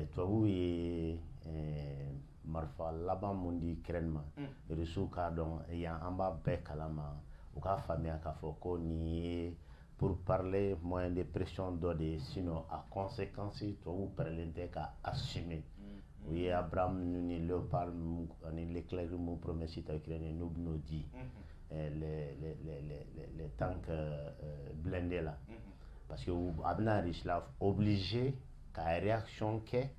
eh, tubabuw ye eh, marifa laban mun di ma. Rusiw k'a dɔn yan an b'a bɛɛ kalama. U k'a faamuya k'a fɔ ko nin ye pour parler moyen de pression dɔ de ye. Sinon a conséquence tubabuw pɛrɛlen tɛ ka assumer. U ye abraham ninnu ni léopard ninnu ani leclerc mun promesse ta ukraine n'u ben'o di. Eh, les, les, les, les, tanks euh, euh, blindés là. Parce que a bɛna la obligé ka réaction kɛ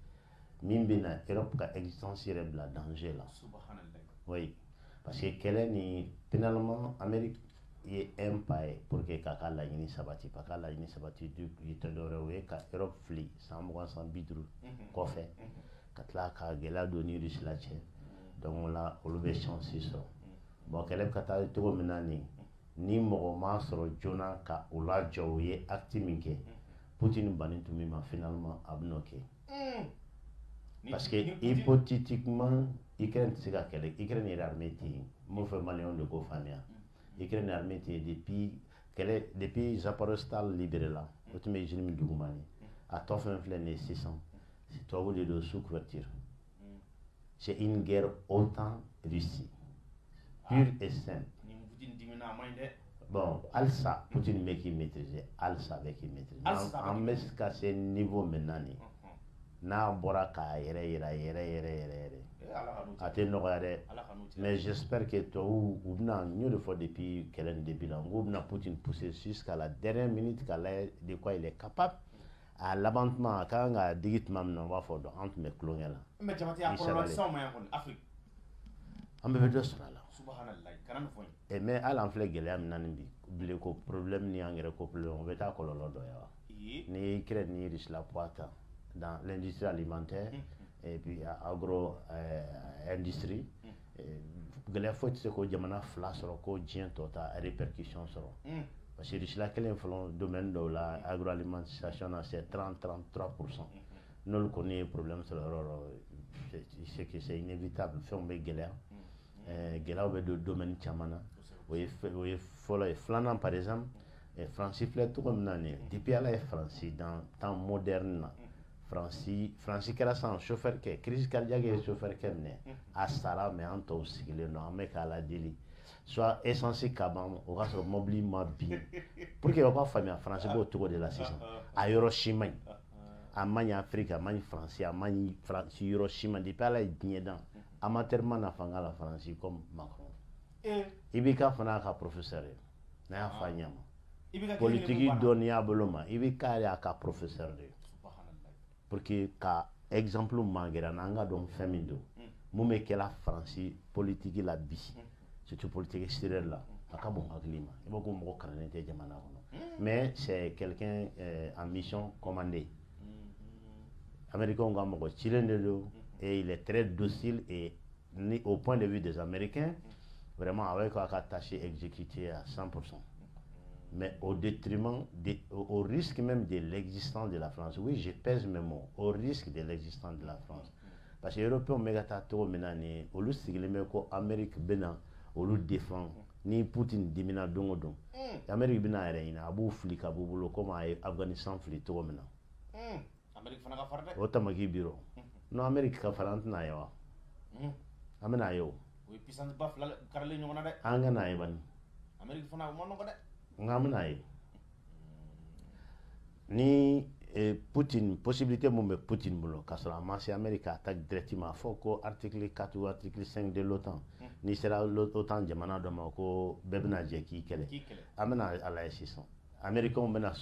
min europe ka existence yɛrɛ bila danger la oui. Parce que kɛlɛ ni finalement amérique ye un pas ye pour que k'a ka laɲini sabati pa ka laɲini sabati tɛ dɔwɛrɛ o ye ka europe fili san mugan san bi duuru kɔfɛ ka tila ka gɛlɛya don ni russe la cɛ donc o la olu bɛ chance sɔrɔ bon kɛlɛ bɛ ka taa cogo min na nin ni mɔgɔ m'a sɔrɔ joona ka lajɔ ye acte min kɛ putin bannen tun min ma finalement a bɛn'o kɛ Ni- parce que hypothétiquement Ukraine tɛ se ka kɛlɛ Ukraine yɛrɛ armée tɛ yen n b'o fɛ maliyɛnw de k'o faamuya Ukraine armée tɛ yen depuis kɛlɛ depuis Zaporozhye libéré la o tun bɛ usine min duguma ye a tɔ fɛn filɛ nin ye sisan tubabu de don sous couverture c'est une guerre autant Russie. Pure et simple. Ni Putin dimina a man ɲi dɛ bon halisa Poutine bɛ k'i maîtriser halisa bɛ k'i maîtriser an bɛ ka se niveau min na nin n'a bɔra k'a yɛrɛ yira yɛrɛ a tɛ nɔgɔya dɛ mais j'espère que tubabu u bɛna n y'o de fɔ depuis kɛlɛ nin début la n k'u bɛna Poutine pousser jusqu'à la dernière minute k'a lajɛ de quoi il est capable. A laban tuma a ka kan ka digi tuma min na u b'a fɔ dɔn an tun bɛ tulonkɛ la mɛ jabate a kɔlɔlɔ tɛ s'anw ma yan kɔni afiriki an bɛɛ bɛ dɔ sɔrɔ a la ye Eh, mais hali an filɛ gɛlɛya min na nin bi bile ko problème ni engrais ko problème. O bɛ taa kɔlɔlɔ dɔ ye wa Ee, ni Ukraine ni Russie la poids ta dans l'industrie alimentaire. Et puis a- agro euh, industrie. Eh, gɛlɛya foyi tɛ se k'o jamana fila sɔrɔ ko diɲɛ tɔ ta répercussion sɔrɔ parce que Russie la kelen fɔlɔ domaine dɔw la agroalimentation na c'est 30 33 n'olu kɔni ye problème sɔrɔ yɔrɔ c'est- c'est que c'est inévitable. Fɛnw bɛ gɛlɛya Eh, gɛlɛyaw bɛ don domaine caman na. O ye o ye fɔlɔ ye. Filanan par exemple eh, faransi filɛ cogo min na nin depuis ala ye faransi dans temps moderne na faransi faransi kɛra sisan chauffeur kɛ. Crise cardiaque ye chauffeur kɛ minɛ. A sara mais an tɔw sigilen don. An bɛ k'a la deli. Soit essence ka ban o ka sɔrɔ mobili ma bin. Pour que o ka faamuya faransi b'o cogo de la sisan. A yɔrɔ si man ɲi a man ɲi afiriki a man ɲi faransi a man ɲi faransi yɔrɔ si ma depuis ala ye diɲɛ dan amateur ma na fanga la faransi comme macron. I b'i ka fana ka professeur. Ye n'a y'a fɔ a ɲɛ ma politiki dɔnniya bolo ma i b'i ka professeur de ye subhanallah pour que ka exemple magɛrɛ na an ka dɔn fɛn min don mun bɛ kɛla faransi politiki la bi surtout extérieure la a ka bon hakili ma i b'a ko mɔgɔ tɛ jamana kɔnɔ mais c'est quelqu'un euh, en mission commandée. Américains ka mɔgɔ cilen de don et il est très docile et ni au point de vue des américains vraiment avec a ka tâche exécutée à 100% mais au détriment de, au, au risque même de l'existence de la France. Oui je pèse mes mots. Au risque de l'existence de la France. Parce que européens na nin ye olu sigilen bɛ ko amérique bɛna olu défend ni Poutine dimina don. O don amérique bɛna a yɛrɛ ɲini a b'u fili ka b'u bolo komi a ye afghanistan fili cogo min na ameriki fana ka fari dɛ o tamaki biro non amérique ka fara an tɛna ye wa an bɛna ye o o ye puissance ba fila karilen ɲɔgɔn na dɛ an ka n'a ye bani ameriki fana o ma nɔgɔ dɛ nka an bɛna ye ni eh, Poutine possibilité mun bɛ Poutine bolo k'a sɔrɔ a ma se amérique ka attaque directement fɔ ko article 4 ou article 5 de l'OTAN n'i sera l'OTAN jamana dɔ ma ko bɛɛ bɛna jɛ k'i kɛlɛ an bɛna a sisan américains bɛna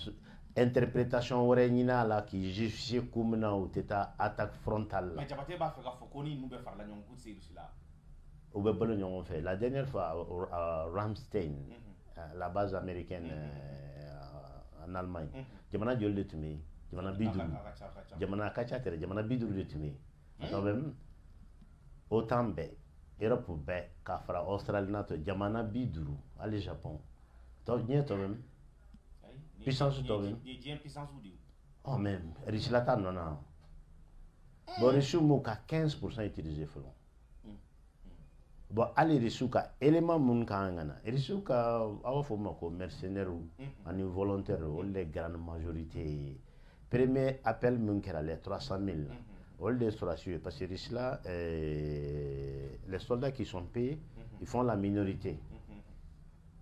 interprétation wɛrɛ ɲini a la k'i justifier ko min na u tɛ taa attaque frontale la. Mɛ jabate b'a fɛ k'a fɔ ko ni ninnu bɛɛ farala ɲɔgɔn k'u tɛ se rusi la u bɛ balo ɲɔgɔn fɛ la dernière fois à Ramstein à la base américaine euh, en Allemagne. Jamana joli de tun bɛ yen jamana bi duuru jamana ka ca tɛrɛ jamana bi duuru de tun bɛ yen quand même OTAN bɛɛ Europe bɛɛ k'a fara Australie n'a tɔ jamana bi duuru hali Japon. Tɔ diɲɛ tɔ bɛ min Puissance dɔ bɛ. ni- ni diɲɛ puissance de ye oh mais Russie la ta nɔ na bon Russie m'o ka 15 pourcent utiliser fɔlɔ bon hali Russie ka élément mun ka kan ka na Russie ka a b'a fɔ o ma ko mercenaires ani volontaires olu de grande majorité ye premier appel kɛra les 300 000 la lieu de se rassurer, parce que Russie là, euh, les soldats qui sont payés, ils font la minorité.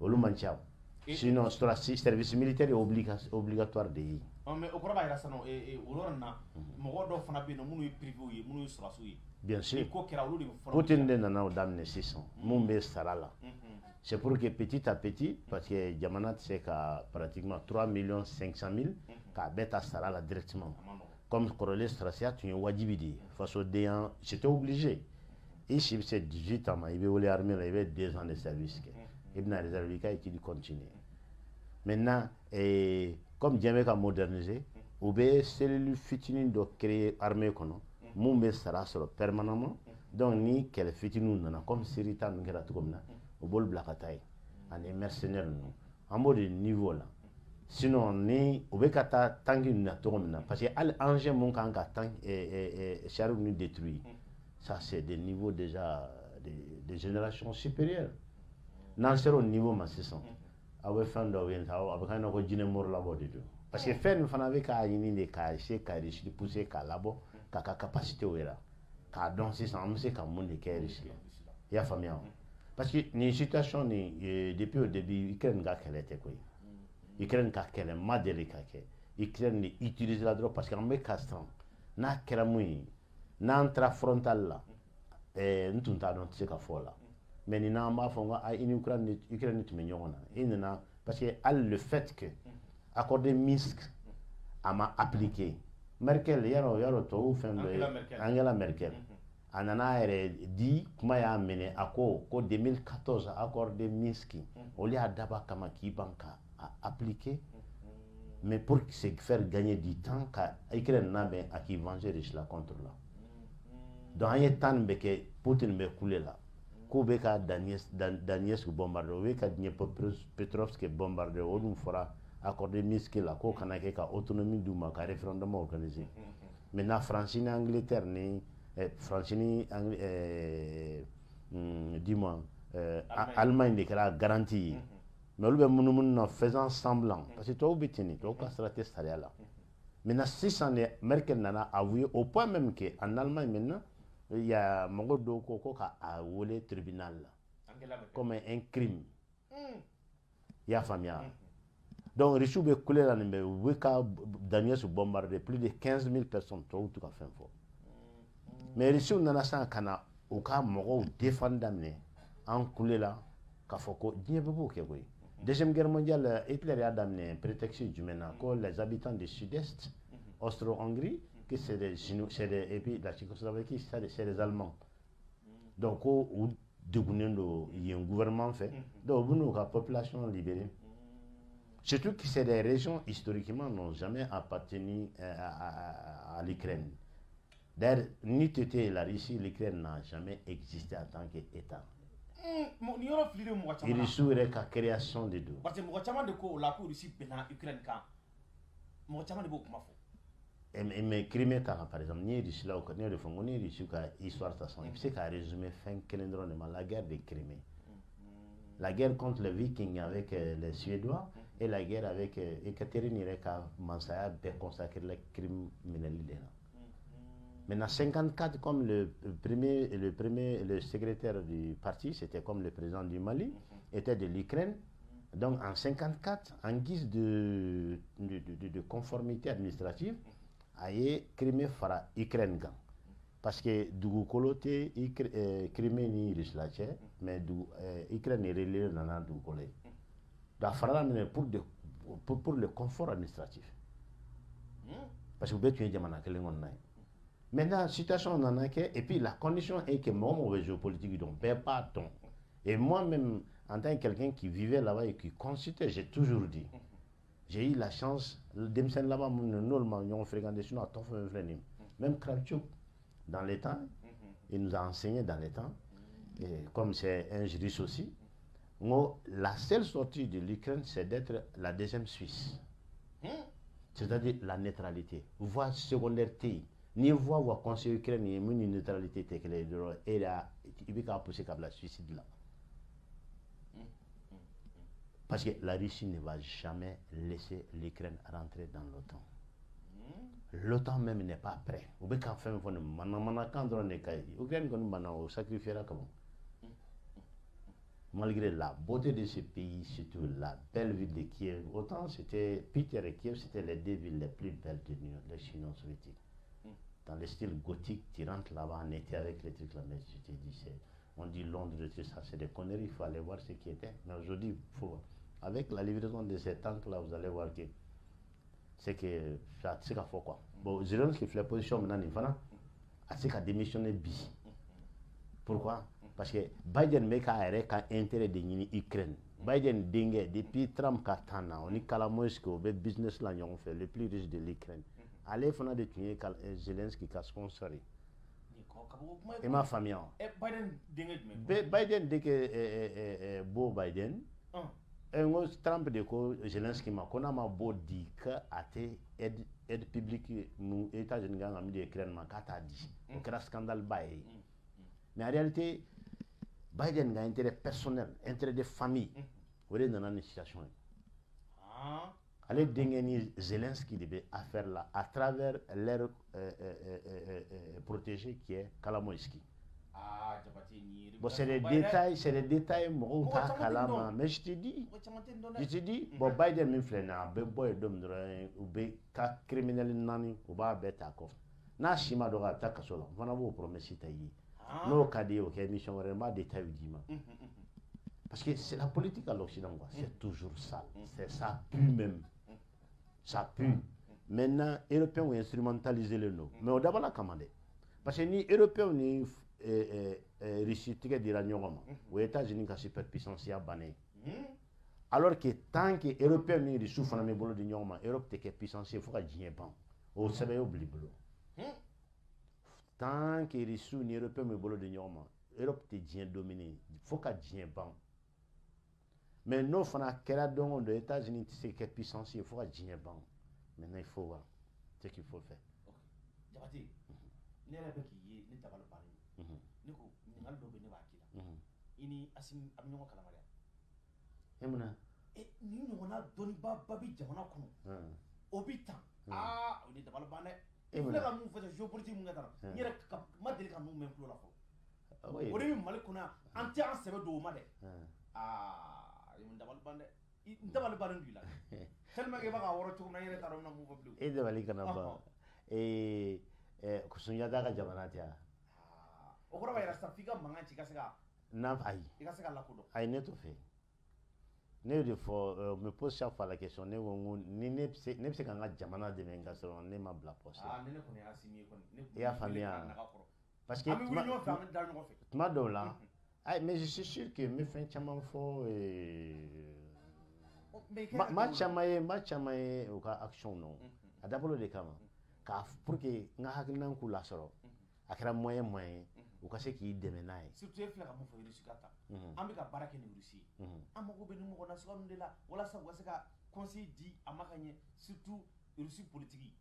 Lieu de Et- Sinon, le service militaire est obliga- obligatoire de mais o kɔrɔ b'a yira sisan nɔ ee ee, o yɔrɔ nin na mɔgɔ dɔw fana bɛ yen nɔ minnu ye pirivew ye minnu ye sɔrɔsiw ye Bien sûr. ko kɛra olu de bɛ fɔlɔ Poutine de nana o daminɛ sisan mun bɛ sara la c'est pour que petit à petit parce que jamana tɛ se ka pratiquement 3 millions 500 000 k'a bɛɛ ta sara la directement comme kɔrɔlen sarasiya tun ye wajibi de ye fasodenya c'était obligé. I si bɛ se 18 ans ma i bɛ wele armée la i bɛ 2 ans de service. Kɛ i bɛna réserve i ka étude continuer maintenant eh, comme diɲɛ bɛ ka moderniser u bɛ cellule fitinin dɔ créer armée kɔnɔ mun bɛ sara sɔrɔ permanemment. Donc ni kɛlɛ fitininw nana comme siri ta ninnu kɛra cogo min na u b'olu bila ka taa yen ani de niveau la sinon ni u bɛ ka taa tanki ninnu na cogo min parce que hali engin mun kan ka tank eh, eh, détruire ça c'est des niveaux déjà des, des générations supérieures. N'an sera o niveau ma sisan aw bɛ fɛn dɔw ye a bɛ kɛ i n'a fɔ jinɛ mori labɔ de don parce que fɛn fana bɛ k'a ɲini de k'a essayer ka réussir pousser k'a labɔ k'a ka capacité yira k'a dɔn sisan an bɛ se ka mun de kɛ réussir i y'a faamuya wa? Parce que nin situation nin eh, depuis au début Ukraine ka kɛlɛ tɛ koyi. Ukraine ka kɛlɛ ma deli ka kɛ. Ukraine de utiliser la dɔrɔn parce que an bɛ ka n'a kɛra mun ye n'an taara frontal la eh, n tun t'a dɔn n tɛ se ka fɔ o la mais nin na an b'a fɔ n ko a i ni Ukraine de- de tun bɛ ɲɔgɔn na i nana parce que hali le fait que accord de Minsk a ma appliqué. Merkel yarɔ yarɔ tubabu fɛn dɔ ye Angela Merkel. A nana yɛrɛ di kuma y'a minɛ a ko ko 2014 accord de Minsk olu y'a dabɔ a kama k'i ban ka a appliquer mais pour se faire gagner du temps ka Ukraine labɛn a k'i venger Russie la contre la donc an ye temps nin bɛ kɛ Poutine bɛ kule la k'u bɛ ka Donetsk Dan- Donetsk bombarder u bɛ ka Dnipropetrovsk bombarder o dun fɔra accord de Minsk la k'o kana kɛ ka autonomie d'u ma ka référendum organiser maintenant France ni Angleterre ni eh, France ni eh, hmm, dis-moi eh, A- Allemagne. De kɛra garantie ye. Mais olu bɛ munumunu na faisant semblant. Parce que tubabu bɛ ten de tubabu ka sira tɛ sariya la. Maintenant sisan de Merkel nana avouer au point même que en Allemagne maintenant il y a mɔgɔ dɔw ko ko ka a wele tribunal la. Comme un crime. Mm. i y'a faamuya donc Russie bɛ kule la nin bɛ u bɛ ka Donetsk bombarder plus de 15 000 personnes tubabu t'u ka fɛn fɔ mais Russie nana sisan ka na u ka mɔgɔw défendre daminɛ an kule la k'a fɔ ko diɲɛ bɛɛ b'o kɛ koyi. Deuxième guerre mondiale Hitler y'a daminɛ prétexte jumɛn na ko les habitants du sud-est Austro-Hongrie que c'est des Chinois c'est des et puis la Tchécoslovaquie c'est des, des Allemands. Donc ko u degunnen don yen gouvernement fɛ donc u bɛ n'u ka population libérer Surtout que c'est des régions historiquement n'ont jamais appartenu euh, à, à- à- l'Ukraine. D'ailleurs, ni Tété la Russie, l'Ukraine n'a jamais existé en tant qu'État. Mm, na Russie yɛrɛ ka création de don. parce que la Russie bɛnna Mais Crimée ta kan, par exemple, n'i ye Russie la o kan, y'o de fɔ, n ko n'i ye ka histoire ta sɔn, i bɛ se k'a résumer fɛn kelen dɔrɔn de ma, la guerre de Crimée. La guerre contre les Vikings avec euh, les Suédois et la guerre avec euh, Ekaterine yɛrɛ ka mansaya bɛɛ consacré la crime minɛli de la. Maintenant, 54, comme le premier, le premier, le secrétaire du parti, c'était comme le président du Mali, était de l'Ukraine. Donc, en 54, en guise de, de, de- de conformité administrative, a ye Crimée fara Ukraine kan. Parce que dugukolo tɛ eh, Crimée ni Russie la cɛ, mais Ukraine de relais nana dugukolo ye. Donc, a farala minɛ pour, de, pour, pour le confort administratif. Mm. parce que u bɛɛ tun ye jamana kelen kɔnɔna ye maintenant situation nana kɛ et puis la condition est que mɔgɔ mɔgɔ bɛ géopolitique dɔn bɛɛ b'a dɔn et moi-même en tant que quelqu'un qui vivait là-bas et qui consultait j'ai toujours dit j'ai eu la chance denmisɛnnin laban minnu n'olu ma ɲɔgɔn fréquenté sinon a tɔ fɛn fɛn filɛ nin ye même Kravchuk dans les temps il nous a enseigné dans les temps. Et comme c'est un juriste aussi la seule sortie de l'Ukraine c'est d'être la deuxième Suisse. Mm. c'est-à-dire la neutralité. Voie secondaire tɛ n'i voie voie conseil min ni neutralité tɛ kelen ye dɔrɔn e de y'a i bɛ k'a pousser ka bila suicide la parce que la Russie ne va jamais laisser l'Ukraine rentrer dans l'OTAN Mm. l'OTAN même n'est pas prêt u bɛ ka fɛn fɛn fɔ nin manamanakan dɔrɔn de ka ɲi Ukraine kɔni banna o sacrifiera ka ban malgré la beauté de ce pays, surtout la belle ville de Kiev, autant c'était Peter et Kiev, c'était les deux villes les plus belles de les Chinois soviétiques. Mm. Dans le style gothique, tu rentres là-bas, on était avec les trucs là, mais je te dis, on dit Londres, tout ça, c'est des conneries, il faut aller voir ce qui était. Mais aujourd'hui, faut, avec la livraison de ces tanks-là, vous allez voir que c'est que ça, c'est qu'à faut quoi. Bon, Zelensky fait la position maintenant, il faut démissionner bis. Pourquoi? Parce que Biden bɛ k'a yɛrɛ ka intérêt de ɲini Ukraine Biden denkɛ depuis Trump ka temps na o ni Kalamoyski o bɛ business la ɲɔgɔn fɛ le plus riche de l'Ukraine. Ale fana de tun ye Zelensky ka sponsor ye i m'a faamuya wa Biden denkɛ Bo Biden n ko Trump de ko Zelensky ma ko n'a ma Bo di ka a tɛ aide aide publique mun États-Unis kan ka min di Ukraine ma k'a t'a di o kɛra scandale ba ye mais en réalité Biden a intérêt personnel, intérêt de famille. Vous voyez, dans une situation. Allez, dégainer Zelensky de affaire là à travers leur euh, euh, euh, protégé qui est Kalamoïski. Ah, bon, c'est des détails, c'est des détails, Kalama. Mais je te dis, je te dis, bon, Biden me fait un ben boy d'homme de ou be ka criminel nani, ou ba bête à coffre. Na shima doga ta kasola, vana bo promesse ta yi. Ah. n'o ka di o kɛ mission wɛrɛ n b'a détail d'i ma parce que c'est la politique à l'Occident quoi. C'est toujours ça. C'est ça pue même. Ça pue. Maintenant européens instrumentalisé le nom. Mais o dabɔ la kama dɛ parce que ni européens ni Russie tigɛ dira ɲɔgɔn ma. O États-Unis ka superpuissance ya bannen alors que tant que européens ni Russie fana bɛ bolo di ɲɔgɔn ma Europe tɛ kɛ puissance ye fo ka diɲɛ ban. O sɛbɛn y'o bila i bolo. Tant que risu ni européen bɛ bolo di ɲɔgɔn ma europe tɛ diɲɛ dominer fo ka diɲɛ ban. Mais n'o fana kɛra don o don états-unis tɛ se kɛ puissance ye fo ka diɲɛ ban. Maintenant il faut voir ce qu'il faut faire. jabate ne yɛrɛ bɛ k'i ye ne dabali banni ne ko ɲininkali dɔ bɛ ne b'a k'i la i ni asimi a bɛ ɲɔgɔn kalama dɛ. e mun na. ni ɲɔgɔnna dɔnnibaaba bɛ jamana kɔnɔ o bɛ tan aa o ni dabali ban dɛ. e filɛ ka mun fɔ sisan géopolitique mun kɛ tan n yɛrɛ ma deli ka ninnu mɛn tulo la fɔlɔ o de bɛ mali kɔnɔ yan an tɛ an sɛbɛ don o ma dɛ aa n dabali ban dɛ n dabali bannen don i la tellement que i b'a ka wɔrɔ cogo min na n yɛrɛ t'a dɔn n bɛna mun fɔ bilen e dabali kana ban sunjata ka jamana tɛ yan o kɔrɔ b'a yira sisan f'i ka mankan ci i ka se ka n'a ayi i ka se ka lakodɔn ayi ne t'o fɛ ne y'o de fɔ me pose chaque fois la question ne ko n ko ni ne bɛ se ne bɛ se ka n ka jamana dɛmɛ ka sɔrɔ ne ma bila poste. Ah ne ne kɔni y'a si min ye kɔni ne i y'a faamuya parce que an bɛ wuli ɲɔgɔn fɛ an bɛ da ɲɔgɔn fɛ tuma dɔw la ayi mais je suis sûr que n bɛ fɛn caman fɔ maa caman ye maa caman ye u ka action nɔ a dabɔra de kama k'a pour que n ka hakilina k'u lasɔrɔ a kɛra moyen moyen u ka se k'i dɛmɛ n'a ye. Surtout e filɛ ka mun fɔ Russie ka ta an bɛ ka baara kɛ ni Russie ye. An mago bɛ ni mɔgɔ nasuguya ninnu de la walasa u ka se ka conseil di a ma ka ɲɛ surtout Russie politique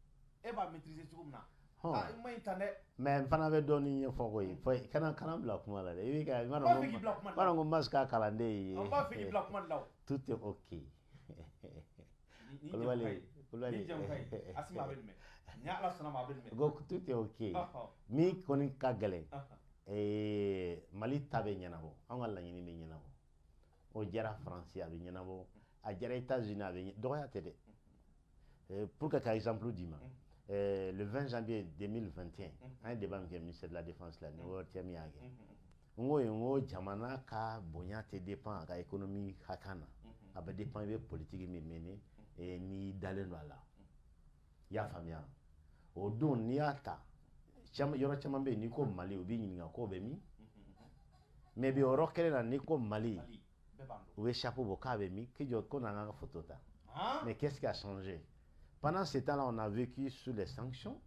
e b'a maîtriser cogo min na. Ah i ma ɲi tan dɛ. Mais n fana bɛ dɔɔnin ɲɛfɔ koyi. Fɔ kana kana bila kuma la dɛ. I bɛ ka i b'a n b'a fɛ k'i bila kuma dɔn ko n b'a dɔn ko Mas ka kalanden ye. N b'a fɛ k'i bila kuma de la o. Tout est ok. Ni jamu ka ɲi ni jamu ka ɲi Asimi a bɛ nin mɛn. Ni Ala sɔnna ma a bɛ nin mɛn. Ko tout est ok. Min kɔni ka gɛlɛn mali ta bɛ ɲɛnabɔ. An ka laɲini bɛ ɲɛnabɔ. O jɛra faransi a bɛ ɲɛnabɔ. A jɛra états-unis a bɛ dɔgɔya tɛ dɛ. Pour que ka exemple d'i ma. Le 20 janvier 2021 an ye débat min kɛ ministère de la défense la ni wari min y'a kɛ. N ko yen n ko jamana ka bonya tɛ dépend a ka économie hakan na. A bɛ dépend i bɛ politique min mener n'i dalen don a la. I y'a faamuya? O don n'i y'a ta yɔrɔ caman bɛ yen n'i ko mali u b'i ɲininka k'o bɛ min mɛ bi yɔrɔ kelen na n'i ko mali. U bɛ chapeau bɔ k'a bɛ min k'i jɔ ko n'an ka photo ta. Mais qu'est-ce qui a changé? Pendant ce temps-là on a vécu sous les sanctions.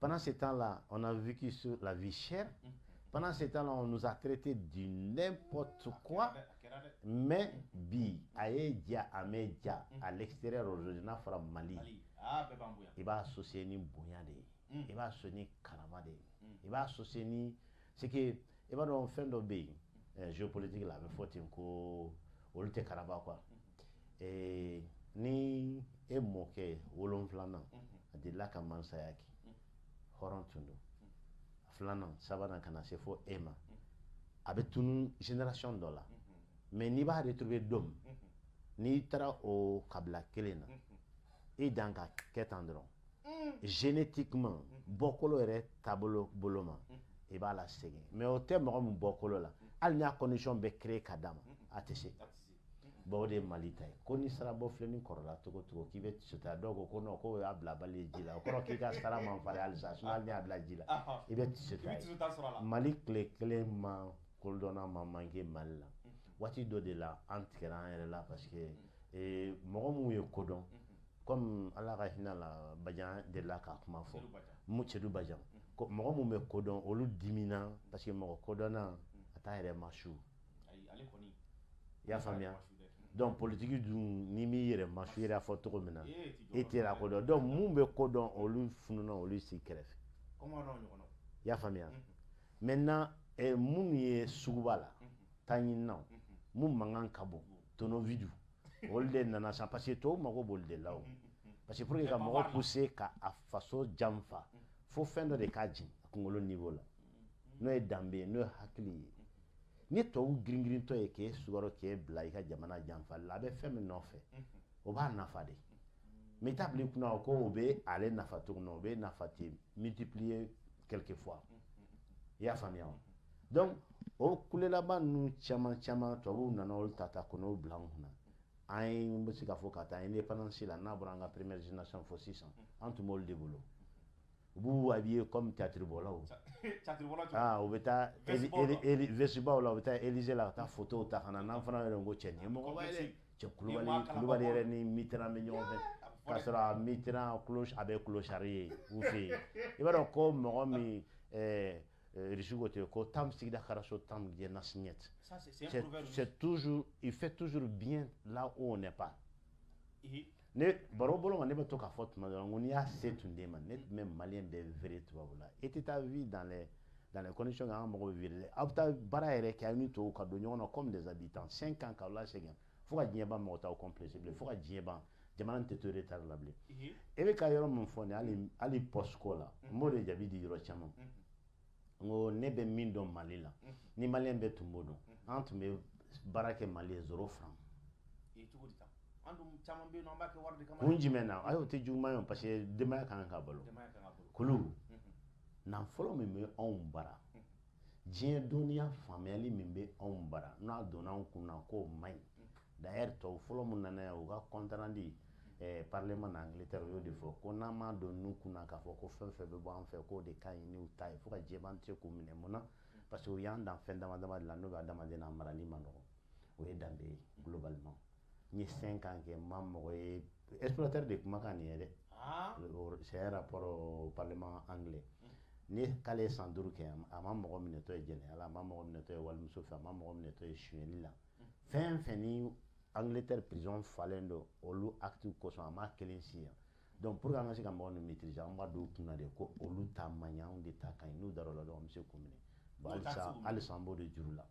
Pendant ce temps-là on a vécu sur la vie chère. Pendant ce temps-là on nous a traité du n'importe quoi. Mais bi a ye ja a mɛ ja à l'extérieur aujourd'hui n'a fɔra mali. I b'a associé ni bonya de. ye i b'a so ni karama de. Ye i b'a associé ni que i b'a dɔn fɛn dɔ bɛ yen géopolitique la a bɛ fɔ ten ko olu tɛ karaba quoi. Ni e mɔkɛ wolonfilanan a delila ka mansaya kɛ. Hɔrɔn tun don. Filanan sabanan ka na se fo e ma. A bɛ tunu generation dɔ la. Mais n'i b'a retrouver don n'i taara o kabila kelen na i dan ka kɛ tan dɔrɔn génétiquement bɔkolo yɛrɛ taabolo bolo ma i b'a la segin mɛ o tɛ mɔgɔ min bɔkolo la hali n'a condition bɛ créé ka d'a ma a tɛ se bon o de ye mali ta ye ko ni sarabɔ filenni kɔrɔla cogo cogo k'i bɛ sutara dɔw ko ko non ko o y'a bila bali ye ji la o kɔrɔ k'i ka sara man fari halisa sinɔn hali ni y'a bila ji la i bɛ sutara ye mali tile kelen ma kolodɔnna ma manke mali la waati dɔ de la an tigɛra an yɛrɛ la parce que mɔgɔ minnu ye kodɔn. Comme ala ka hinɛ la bajan delila ka kuma fɔ. Mu cɛdu bajan. Mɔgɔ minnu bɛ kodɔn olu dimina parce que mɔgɔ kodɔnna a t'a yɛrɛ ma su. I y'a faamuya? donc politiki dun n'i m'i yɛrɛ masu yɛrɛ fɔ cogo min na. E tɛ la kodɔn. donc mun bɛ kodɔn olu fununa olu si kɛrɛfɛ. I y'a faamuya? Maintenant minnu ye suguba la. Taɲininaw. Mun mankan ka bon. Tonovidu olu de nana san parce que tɔw mago b'olu de la o parce que pour que ka mɔgɔ pousser ka a faso janfa fo fɛn dɔ de k'a jigin a kunkolo niveau la n'o ye danbe ye n'o ye hakili ye ni tɔw giringirintɔ ye k'e sugaro k'e bila i ka jamana janfali la a bɛ fɛn min nɔfɛ o b'a nafa de mɛ i t'a bila i kunna ko o bɛ ale nafa cogo min na o bɛ nafa te multiplier quelque fois i y'a faamuya o donc o kule laban ninnu caman caman tubabuw nana olu ta ta kɔnɔ bila an kunna an bɛ se k'a fɔ ka taa indépendance la n'a bɔra an ka première génération fo sisan an tun b'olu de bolo u b'u habillé comme théâtre bɔlaw ah u bɛ taa vesibaw la u bɛ taa Élysée la ka taa photo ta ka na n'an fana yɛrɛ ko cɛ nin ye mɔgɔba ye dɛ cɛ kulubali kulubali yɛrɛ ni Mitterrand bɛ ɲɔgɔn fɛ k'a sɔrɔ a Mitterrand a bɛ clochard ye u fɛ yen i b'a dɔn ko mɔgɔ min Risu niet c'est toujours il fait toujours bien là où on n'est pas. Ne baro bolo ma ne bɛ to k'a fɔ tuma dɔ la ko n'i y'a se tun den ma ne tun bɛ maliyɛn bɛɛ vere tubabu la e tɛ taa vie dans les dans les conditions kan an mago bɛ vere aw bɛ taa baara yɛrɛ kɛ aw ni tubabu ka don ɲɔgɔn na comme des habitants. Cinq ans k'aw lasegin fo ka diɲɛ ban mɔgɔ t'aw complexe bilen fo ka diɲɛ ban jamana tɛ to retard la bilen e bɛ ka yɔrɔ min fɔ nin hali hali poste ko la n b'o de jaabi di yɔrɔ caman n ko ne bɛ min dɔn mali la. Ni maliyɛn bɛɛ tun b'o dɔn an tun bɛ baara kɛ mali ye zoro franc kun jumɛn na? Ayi o tɛ juguman ye parce que denbaya kan ka balo. Kulu. Nafolo min bɛ anw bara. Diɲɛ dɔnniya faamuyali min bɛ anw bara. N'a donna anw kun na k'o man ɲi d'ailleurs tɔw fɔlɔ mun nana yan u ka kɔntarandi eh, parlement na angleterre u y'o de fɔ ko n'an m'a dɔn n'u kunna k'a fɔ ko fɛn fɛn bɛ bɔ an fɛ k'o de ka ɲi n'u ta ye fo ka jɛban tɛ k'u minɛ mun na parce que u y'an dan fɛn dama dama de la n'o bɛ adamaden na marali ma nɔgɔ o ye danbe ye globalement n ye cinq ans kɛ n ma mɔgɔ ye exploitateur de kumakan nin ye dɛ c'est un rapport au parlement anglais ni k'ale ye san duuru kɛ a ma mɔgɔ minɛtɔ ye jɛnɛya la a ma mɔgɔ minɛtɔ ye walimuso fɛ a ma mɔgɔ minɛtɔ ye suyɛnli la fɛn fɛn ni angleterre prison falen don olu acte kosɔn a ma kelen si yan. Donc pour que an ka se ka mɔgɔ ninnu maîtriser an b'a don u kunna de ko olu ta man ɲi anw de ta ka ɲi. N'u dar'o la dɔrɔn an bɛ se k'u minɛ. Bon halisa halisa an b'o de juru la.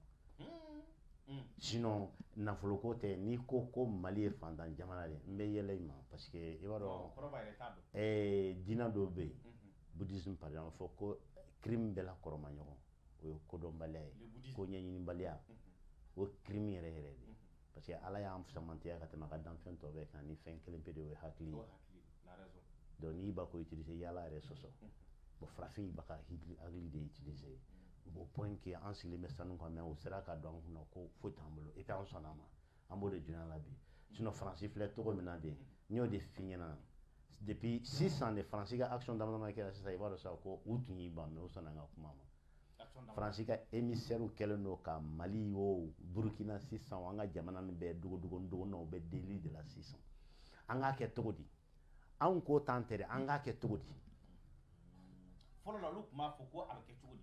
Sinon nafolo ko tɛ n'i ko ko mali ye fantan jamana de n bɛ yɛlɛ i ma. Parce que i b'a dɔn diinɛ dɔw bɛ yen. Bouddhisme par exemple fɔ ko crime bɛɛ la kɔrɔma ɲɔgɔn. O ye kodɔnbaliya ye. Ko ɲɛɲinibaliya. O ye crime yɛrɛ yɛrɛ de parce que ala y'an samantiya ka tɛmɛ a ka danfɛn tɔ bɛɛ kan ni fɛn kelen pe de o ye hakili ye donc n'i b'a ko utiliser y'ala yɛrɛ sɔsɔ bon farafin b'a ka hakili de utiliser au point que an sigilen bɛ sanu kan mɛ o sera ka don an kunna ko foyi t'an bolo et puis an sɔnna a ma an b'o de jonya la bi sinon faransi filɛ cogo min na de n y'o de f'i ɲɛna depuis sisan de faransi ka action dama kɛra sisan i b'a dɔn sisan ko u tun y'i ban mɛ u sɔnna an ka kuma ma faransi ka émissaire kɛlen do ka mali o burukina sisan an ka jamana ni bɛɛ dogodogo dɔgɔnɔw bɛ deli de la sisan. An k'a kɛ cogo di? Anw ko t'an tɛ dɛ an k'a kɛ cogo di?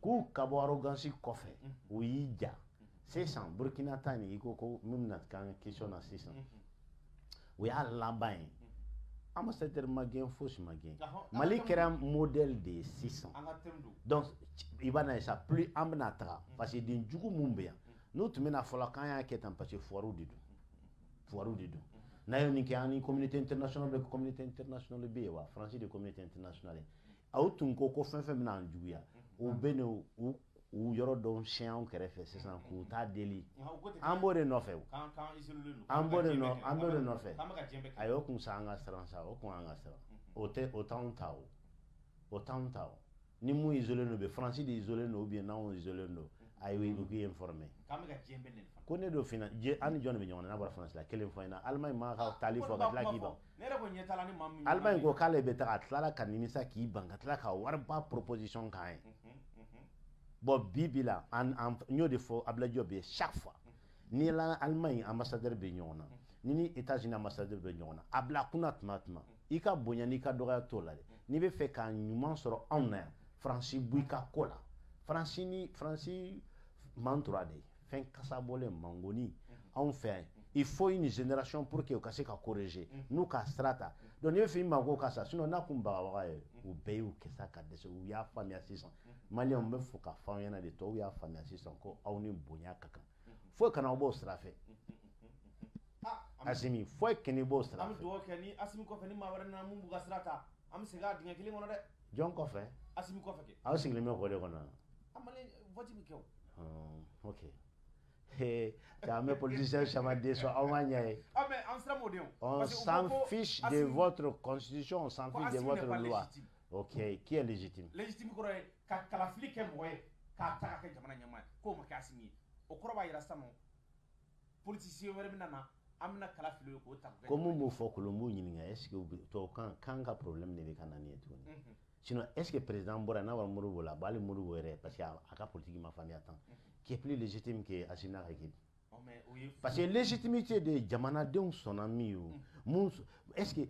K'u ka bɔ arogansi kɔfɛ u y'i ja. Sisan burukina ta nin i ko ko min bɛna k'an question na sisan. O y'a laban ye ambassadeur ma gɛn fosi ma gɛn mali kɛra modèle de ye sisan donc i b'a na sa plus an bɛna taga parce que den jugu mun bɛ yan n'u tun bɛna fɔlɔ k'an y'a kɛ tan parce que foirew de don foirew de don n'a ye nin kɛ an ni communauté internationale bɛ communauté internationale bɛ yen wa faransi de communauté internationale. Aw tun ko ko fɛn fɛn bɛna an juguya o bɛ ne u yɔrɔ dɔn siɲɛ kɛrɛfɛ sisan k'u ta deli. An b'o de nɔfɛ o an b'o de nɔfɛ an b'o de nɔfɛ a y'o kun sa an ka siran sa o kun an ka siran o tɛ o t'anw ta o o t'anw ta o ni mun isolé don bi faransi de isolé don ubiyɛn n'anw isolé don ayi ye u k'i informé ko ne do fina je an ni jɔn de bɛ ɲɔgɔn na n'a bɔra faransi la kelen fɔ n ɲɛna alimaɲi ma ka taali fɔ ka tila k'i ban alimaɲi ko k'ale bɛ taga a tilala ka nimisa k'i ban ka tila ka wariba proposition k'an ye bon bi bi la n y'o de fɔ Diop ye chaque fois ni la Allemagne ambassadeur bɛ ɲɔgɔn na ni ni États-Unis ambassadeur bɛ ɲɔgɔn na a bila kunna tuma tuma i ka bonya n'i ka dɔgɔya t'o la dɛ n'i bɛ fɛ ka ɲuman sɔrɔ anw na yan Faransi bɔ i ka ko la Faransi ni Faransi man tora de fɛn kasa bɔlen mangoni. Anw fɛ yan il faut une génération pour que u ka se ka corriger n'u ka sira ta donc n'i bɛ fɛ i mago ka sa. Sinon n'a kun bagabaga ye u bɛɛ y'u kɛ sa ka dɛsɛ u y'a faamuya sisan. Maliyɛnw bɛ fɔ ka fɔ aw ɲɛna de tɔw y'a faamuya sisan ko aw ni bonya ka kan. Foyi kana aw b'o sira fɛ. Asimi foyi kɛnɛ b'o sira fɛ. an bɛ dugawu kɛ ni asimi kɔfɛ ni maa wɛrɛ nana mun b'u ka sira ta an bɛ segin a dingɛ kelen kɔnɔ dɛ. Jɔn kɔfɛ? Asimi kɔfɛ kɛ. Aw sigilen bɛ kɔ de kɔnɔ. A mali vote bɛ kɛ o. Ok an bɛ politicien caman den sɔn aw ma ɲɛ ye ah o on s'en fiche de votre constitution on s'en fiche de votre loi. ok qui est légitime? Légitime kɔrɔ ye ka kalafili kɛ mɔgɔ ye k'a ta ka kɛ jamana ɲɛmaa ye k'o ma kɛ asimi ye o kɔrɔ b'a yira sisan nɔ politicien wɛrɛ bɛ na na an bɛna kalafili o k'o ta ko mun b'o fɔ kolon b'u ɲininka est ce que tubabukan kan ka problème de bɛ ka na nin ye tuguni sinon est ce que président bɔra n'a wari moribo la hali moribo yɛrɛ parce que a ka politique ma faamuya tan qui est plus légitime que Assimi ka équipe parce que légitimité de jamanadenw sɔnna min ye o mun est ce que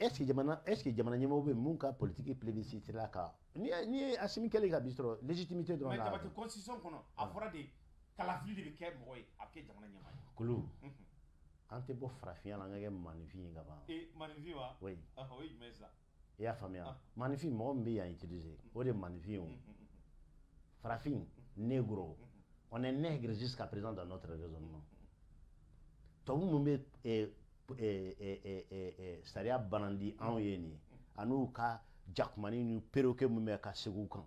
est ce que jamana est ce que jamana ɲɛmɔgɔ bɛ mun ka politique plébiscite la ka ni ni ye Assimi kɛlen ka bi sɔrɔ légitimité dɔrɔn mais jabate constitution kɔnɔ a fɔra de kalafili de bɛ kɛ mɔgɔ ye a bɛ kɛ jamana ɲɛmaa ye kulu an tɛ bɔ farafinya la an ka kɛ maninfin ye ka ban ee maninfin wa oui o ye jumɛn sisan i y'a faamuya maninfin mɔgɔ min bɛ yan utiliser. O de ye maninfin o farafin negro. On est nègre jusqu'à présent dans notre raisonnement. Tubabu mun bɛ sariya banandi anw ye nin ye an'u ka jakumani ni perroquet mun bɛ ka segin u kan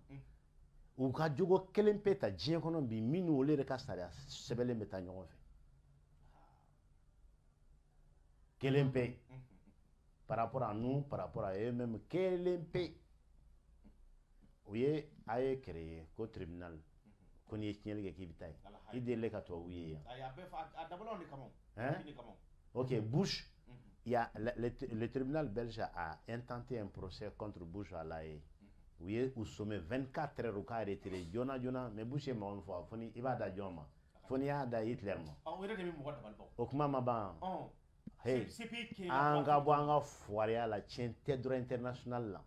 u ka jogo kelen pe ta diɲɛ kɔnɔ bi min n'olu yɛrɛ ka sariya sɛbɛnlen bɛ taa ɲɔgɔn fɛ kelen pe par rapport à nous par rapport à eux même kelen pe a ye ko tribunal ko n'i ye tiɲɛli kɛ k'i bɛ taa yen. I delile ka tubabu ye yan. Ok Bush il y a le, le, le tribunal belge a intenté un procès contre Bush à La Haye u ye u sommet 24 heures u k'a retiré. Joona joona mais Bush ye mɔgɔ min fɔ fo ni i b'a da jɔn ma fo n'i y'a da Hitler ma o kuma ma ban hey. An ka bɔ an ka fugariya la tiɲɛ tɛ droit international la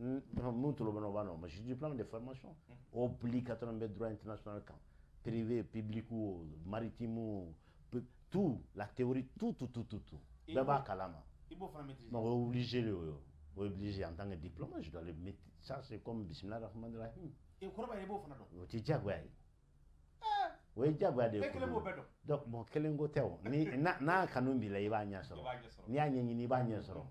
mais j'ai diplôme de formation obligatoire bɛ droit international privé public maritime tout la théorie tout tout tout tout tout. Mais o ye obligé en tant que diplôme je dois le mettre ça c'est comme bismillah rahman rahim. O tɛ diyagoya ye o ye diyagoya de ye donc bon kelen ko tɛ o ni n'a kanu b'i la i b'a ɲɛ sɔrɔ n'i y'a ɲɛɲini i b'a ɲɛ sɔrɔ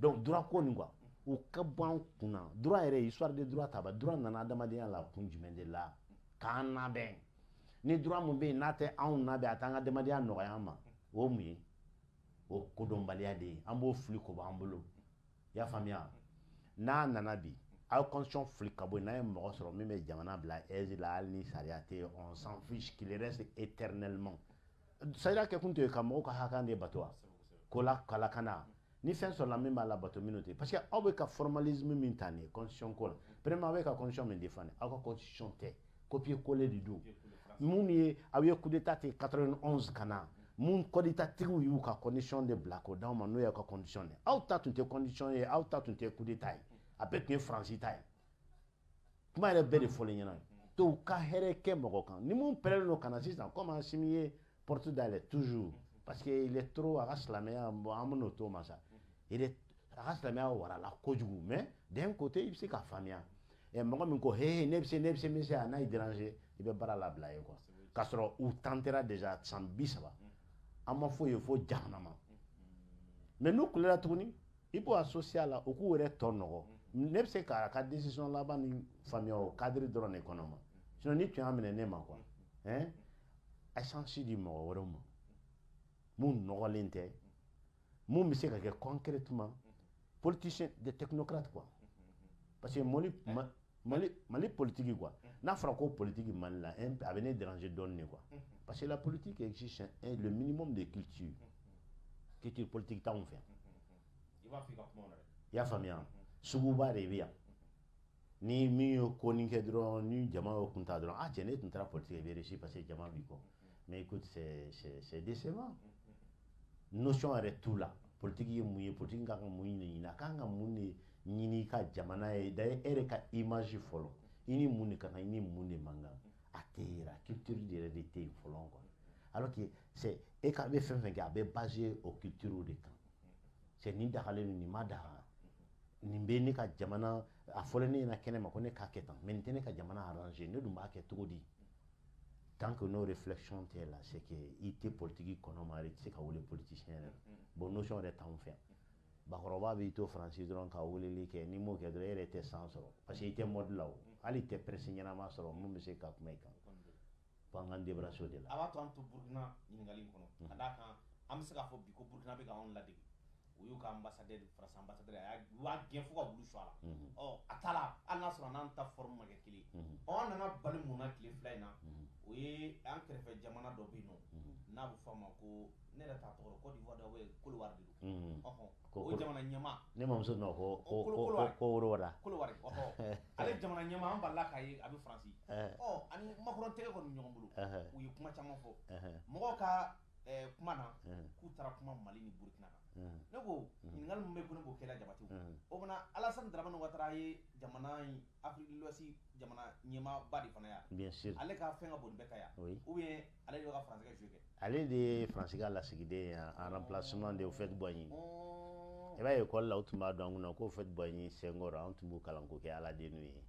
donc droit quoi o ka bɔ an kunna. Droit yɛrɛ histoire de droit taba droit nana adamadenya la kun jumɛn de la? K'an labɛn. Ni droit mun bɛ yen n'a tɛ anw labɛn a t'an ka adamadenya nɔgɔya an ma. O mun ye? O kodɔnbaliya de ye. An b'o fili ko b'an bolo. I y'a faamuya? N'a nana bi aw constitution fili ka bɔ yen n'a ye mɔgɔ sɔrɔ min bɛ jamana bila aise la hali ni sariya tɛ yen on s'en fiche qu'il reste éternellement. Sariya kɛ tɛ ka mɔgɔw ka hakɛ de bato wa? Ko la kalakana ni fɛn sɔrɔla min b'a la bato minnu tɛ parce que aw bɛ ka formalisme min ta nin ye constitution ko la. Premièrement aw bɛ ka constitution min défendre. Aw ka constitution tɛ. Copier coller de don mun ye aw ye coup d'état tɛ 91 ka na. Mun kɔditatigiw y'u ka condition de bila k'o d'aw ma n'o y'aw ka condition de. Aw ta tun tɛ condition ye aw ta tun tɛ coup d'état ye. A bɛɛ tun ye faransi ta ye. Kuma yɛrɛ bɛɛ de fɔlen ɲɛna. To u ka hɛrɛ kɛ mɔgɔ kan. Ni mun pɛrɛlen don ka na sisan komi asimi ye porte dayɛlɛ toujours. Parce que il est trop a ka silamɛya bon an bɛn'o to ma sa il est a ka silamɛya warala kojugu mais d'un côté i bɛ se k'a faamuya ɛ mɔgɔ min ko he ne bɛ se ne bɛ se bɛ se a n'a ye déranger i bɛ baara labila ye quoi k'a sɔrɔ u tentera déjà san bi saba an ma foyi ye fo jahanama mais n'u kulela tuguni i b'o associé a la o k'u yɛrɛ tɔ nɔgɔ ne bɛ se k'a ka décision laban ni faamuya o cadre dɔrɔn de kɔnɔ ma sinon ni tun y'a minɛ ne ma quoi hein? Échange di mɔgɔ wɛrɛw ma mun nɔgɔlen tɛ mun bɛ se ka kɛ concrètement politicien des technocrates quoi. Parce que mali mali mali politique quoi. N'a fɔra ko politique mali la a bɛ ne déranger dɔɔnin quoi. Parce que la politique exige le minimum de culture. Culture politique t'anw fɛ i y'a faamuya suguba de bɛ yan ni min ye kɛ dɔrɔn ni jama y'o kun ta dɔrɔn ah cɛ ne tun taara politique bɛ réussir parce que jama b'i kɔ mais écoute c'est c'est c'est décevant notion yɛrɛ t'u la politiki ye mun ye politique kan ka mun de ɲini a kan ka mun de ɲini ka jamana ye da e yɛrɛ ka image fɔlɔ i ni mun de ka kan i ni mun de man kan a tɛ yira culture yɛrɛ de tɛ yen fɔlɔ quoi alors que c'est e ka bɛ fɛn fɛn kɛ a bɛ basé o culture de kan c'est nin dagalen don nin ma daga nin bɛ ne ka jamana a fɔlen ne ɲɛna kɛnɛ ma ko ne k'a kɛ tan mais nin tɛ ne ka jamana arrangé ne dun b'a kɛ cogo di tant que no réflexion tɛ la c'est que i tɛ politique kɔnɔ ma i tɛ se ka wele politicien yɛrɛ bon notion yɛrɛ t'anw fɛ yan bakɔrɔba b'i to faransi dɔrɔn ka weleli kɛ n'i m'o kɛ dɔrɔn e yɛrɛ tɛ san sɔrɔ parce que i tɛ mode la o hali i tɛ presse ɲɛnama sɔrɔ mun bɛ se ka kuma i kan fo an k'an débarrasser o de la a b'a to an to burukina ɲininkali in kɔnɔ ka d'a kan an bɛ se k'a fɔ bi ko burukina bɛ k'anw ladege o y'u ka ambassadeur ambassadeur a u b'a gɛn fo ka wulu su a la ɔ a taara hali n'a sɔrɔ n'an ta forme ma kɛ kelen ye. Ɔ an nana bali mun na tile fila in na? O ye an kɛrɛfɛ jamana dɔ bɛ yen nɔ. N'a bɛ ma ko ne yɛrɛ t'a tɔgɔ dɔn Côte d'Ivoire dɔ bɛ yen Kolowari de don. Ɔhɔn. O jamana ɲɛmaa. Ne mamuso nɔ ko ko ko ko Worowara Kolowari ɔhɔn. Ale jamana ɲɛmaa an balila k'a ye a bɛ faransi. Ɔ ani Macron tɛgɛ kɔni ɲɔgɔn bolo. U ye kuma caman fɔ. Mɔgɔw ka kuma na k'u taara kuma Mali ni Burukina kan ne ko ɲininkali min bɛ ko ne b'o kɛla Jabate o fana Alassane Dramane Ouattara ye jamana in de l'Ouest jamana ɲɛmaaba de fana sûr. Ale ka fɛn ka bon bɛɛ ka oui. Ou bien ale de bɛ ka faransɛ jouer kɛ. Ale de ye faransi ka lasigiden ye en remplacement de Houphouët-Boigny i b'a ye ekɔli la u tun b'a dɔn an kunna ko Houphouët-Boigny Senghor an tun b'u kalan ko kɛ aladenw ye.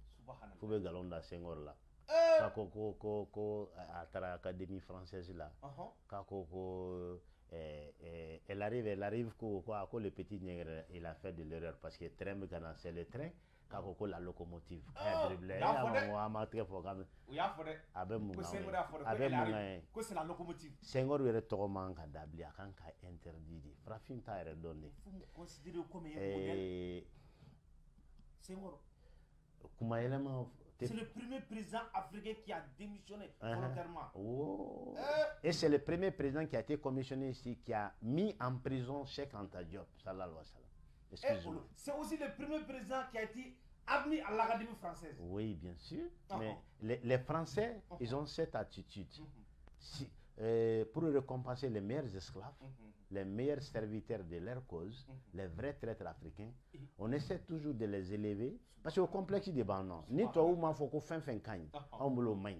F'u bɛ nkalon da Senghor la. K'a ko ko ko ko a taara académie française la. K'a ko ko eh, eh, elle arrive elle arrive ko ko le petit nègre il a fait de l'erreur parce que train c'est le train k'a ko ko la locomotive a dribble y'a ma a ma tigɛ fɔ k'a bɛ u y'a fɔ dɛ a bɛ mun a ko bɛ elle mun arrive kan ye ko c'est la locomotive. Senghor yɛrɛ tɔgɔ man ka da bilen a kan ka interdit de farafin t'a yɛrɛ dɔn de faut me considérer comme un modèle. Senghor. Kuma yɛlɛma c'est le premier président africain qui a démissionné Uh-huh. volontairement Oh. Eh, Et c'est le premier président qui a été commissionné ici, qui a mis en prison Cheikh Anta Diop. Eh, c'est aussi le premier président qui a été admis à l'académie française Oui, bien sûr. Ah Mais les, les Français, Mhm. ils ont cette attitude. Si, euh, pour récompenser les meilleurs esclaves. Les meilleurs serviteurs de leur cause, Mhm. les vrais traîtres africains, Mhm. on essaie toujours de les élever. Parce qu'au complexe des non. Ni toi ou ma faut qu'on fait fin kagne. Ah, ah. On me le main.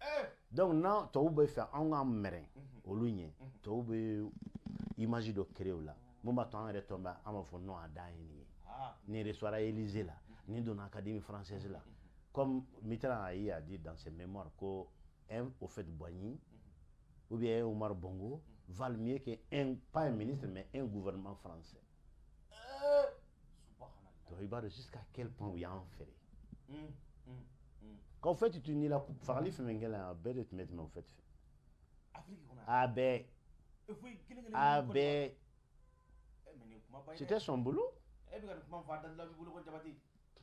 Eh, Donc, non, toi ou be faire un grand merin. mhm. olu ɲɛ Mhm. tɔw bɛ image dɔ créé o la mun b'a to an yɛrɛ tɔn bɛ an b'a fɔ non nin ye Ah, nin reçoit Élysée la nin donna académie française la comme Mitterrand a à dire dans ses mémoires ko un au fait Boigny ou bien Omar Bongo valent mieux qu'un pas un ministre mais un gouvernement français. Eh, subhanallah. donc jusqu'à quel point a de a Il y a d'Ivoire. bɛɛ Eh, mais nin kuma ba ye dɛ. c'était son boulot. E bɛ ka nin kuma fɔ a da la b'i bolo ko jabate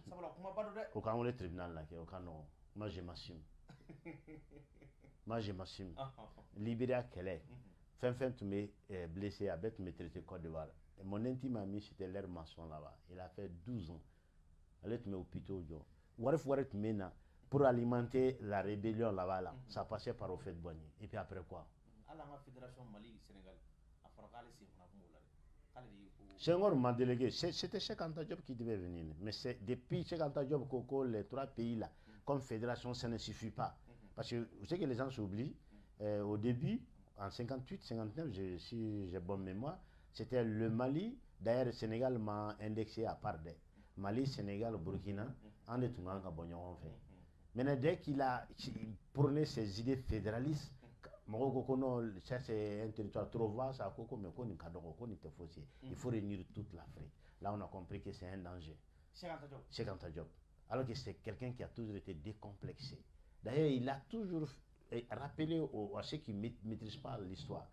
sabula kuma ba don dɛ o k'an wele tribunal la kɛ o ka nɔgɔn moi je m'assume. Moi je m'assume. Ah, ah, ah. Mhm. fɛn fɛn tun bɛ blessé a bɛɛ tun bɛ traité Côte d'Ivoire. Mon intime ami c'était leur maçon là-bas. Il a fait 12 ans. Ale tun bɛ hôpitaux jɔ wari wari tun bɛ na. Pour alimenter la rébellion là-bas là. Mhm. ça passait par Houphouët-Boigny et puis après quoi? Hali an ka fédération mali sénégal a fɔra k'ale sen fana kun b'o la dɛ k'ale de ye ko Senghor m'a délégué. C'était Cheikh Anta Diop qui devait venir. Mais c'est depuis Cheikh Anta Diop que, les trois pays là comme fédération ça ne suffit pas. Mhm. Parce que vous savez que les gens s'oublient, euh, au début, en 58, 59, je- si j'ai bonne mémoire, c'était le Mali. D'ailleurs, le Sénégal m'a indexé à part des Mali, Sénégal, Burkina, en est tout bon fait. Maintenant, dès qu'il a prôné ses idées fédéralistes, ça c'est un territoire trop vaste mais il faut réunir toute l'Afrique. Là on a compris que c'est un danger. Anta Diop. Alors que c'est quelqu'un qui a toujours été décomplexé. D'ailleurs il a toujours rappelé aux, à ceux qui ne maîtrisent pas l'histoire.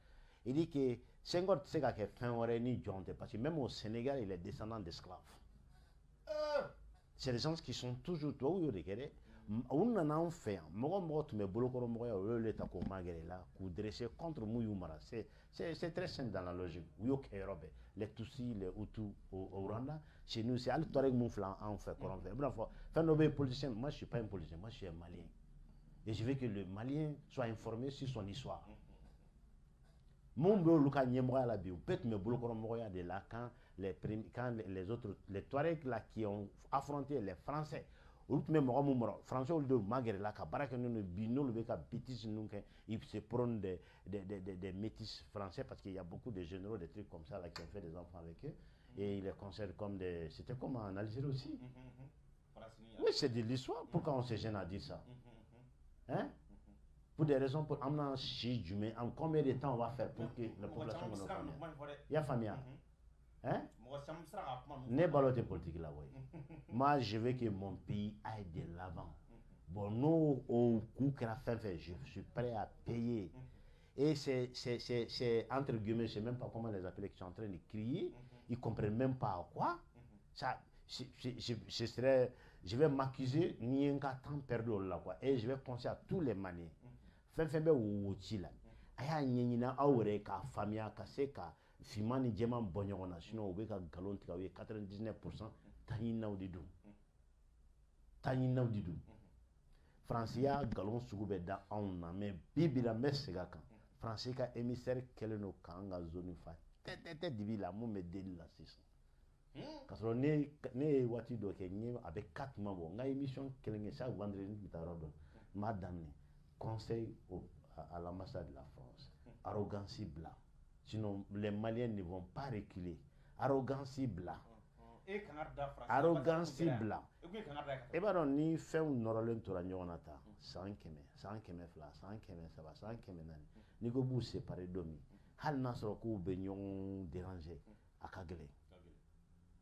Il dit que Senghor tɛ se ka kɛ fɛn wɛrɛ ni jɔn tɛ parce que même au Sénégal il est descendant d'esclaves. Euh. c'est des gens qui sont toujours tubabuw y'o de kɛ dɛ u nana anw fɛ yan mɔgɔ mɔgɔ tun bɛ bolokɔrɔmɔgɔya o y'olu ta k'o magɛrɛ la k'u dresser contre mun y'u mara c'est c'est très simple dans la logique. U y'o kɛ yɔrɔ bɛɛ les Tutsis les Hutus au, au Rwanda chez nous c'est hali Touareg mun filɛ anw fɛ kɔrɔn fɛ i bɛna fɔ fɛn dɔ bɛ yen politicien moi je suis pas un politicien moi je suis un malien et je veux que le malien soit informé sur son histoire. Ka ɲɛmɔgɔya la bi bɛɛ tun bɛ bolokɔrɔmɔgɔya de la quand les quand les autres les Touaregs là qui ont affronté les Français. Olu tun bɛ mɔgɔ mun mara français olu de ma gɛrɛ la ka baara kɛ n'olu bi n'olu bɛ ka bêtise ninnu kɛ ils se prônent des des des des métis français parce qu'il y a beaucoup de généraux des trucs comme ça là qui ont fait des enfants avec eux. Et ils les considèrent comme des c'était comme en Algérie aussi? Mm-hmm, mm-hmm. oui c'est de l'histoire. Pourquoi on se gêne à dire ça? Hein? Pour des raisons pour amener si Jumé en combien de temps on va faire pour que la population il y a famille hein? Ne balo tɛ politique la ouais. Moi je veux que mon pays aille de l'avant. Bon nous au coup kɛra fɛn fɛn je suis prêt à payer. Et c'est entre guillemets je sais même pas comment les appeler qui sont en train de crier. Ils comprennent même pas quoi. Ça je, je, je, je serais je vais m'accuser ni un temps perdu là quoi et je vais penser à tous les manières fɛn fɛn bɛ wo ci la a y'a ɲɛɲini aw yɛrɛ k'a faamuya ka se ka finman ni jɛman bɔ ɲɔgɔn na sinon u bɛ ka nkalon tigɛ aw ye 99 pourcent taɲininaw de don taɲininaw de don faransi y'a nkalon sugu bɛɛ da anw na mais bi bi la n bɛ segin a kan faransi ka émissaire kɛlen don k'an ka zone fa tɛtɛtɛ dibi la mun bɛ deli la sisan k'a sɔrɔ ne ne ye waati dɔ kɛ n ye a bɛ ka tuma bɔ. N ka émission kelen kɛ chaque vendredi n bɛ taa yɔrɔ dɔ. N b'a daminɛ. Conseil au, à, à l'ambassade de la France. Arrogance bila Sinon, les Maliens ne vont pas reculer. Arrogance blanc. Arrogance blanc. E b'a dɔn ni fɛnw nɔrɔlen tora ɲɔgɔn na tan san kɛmɛ san kɛmɛ fila san kɛmɛ saba san kɛmɛ naani. N'i ko b'u séparer don min hali n'a sɔrɔ k'u bɛ ɲɔgɔn déranger a ka gɛlɛn. e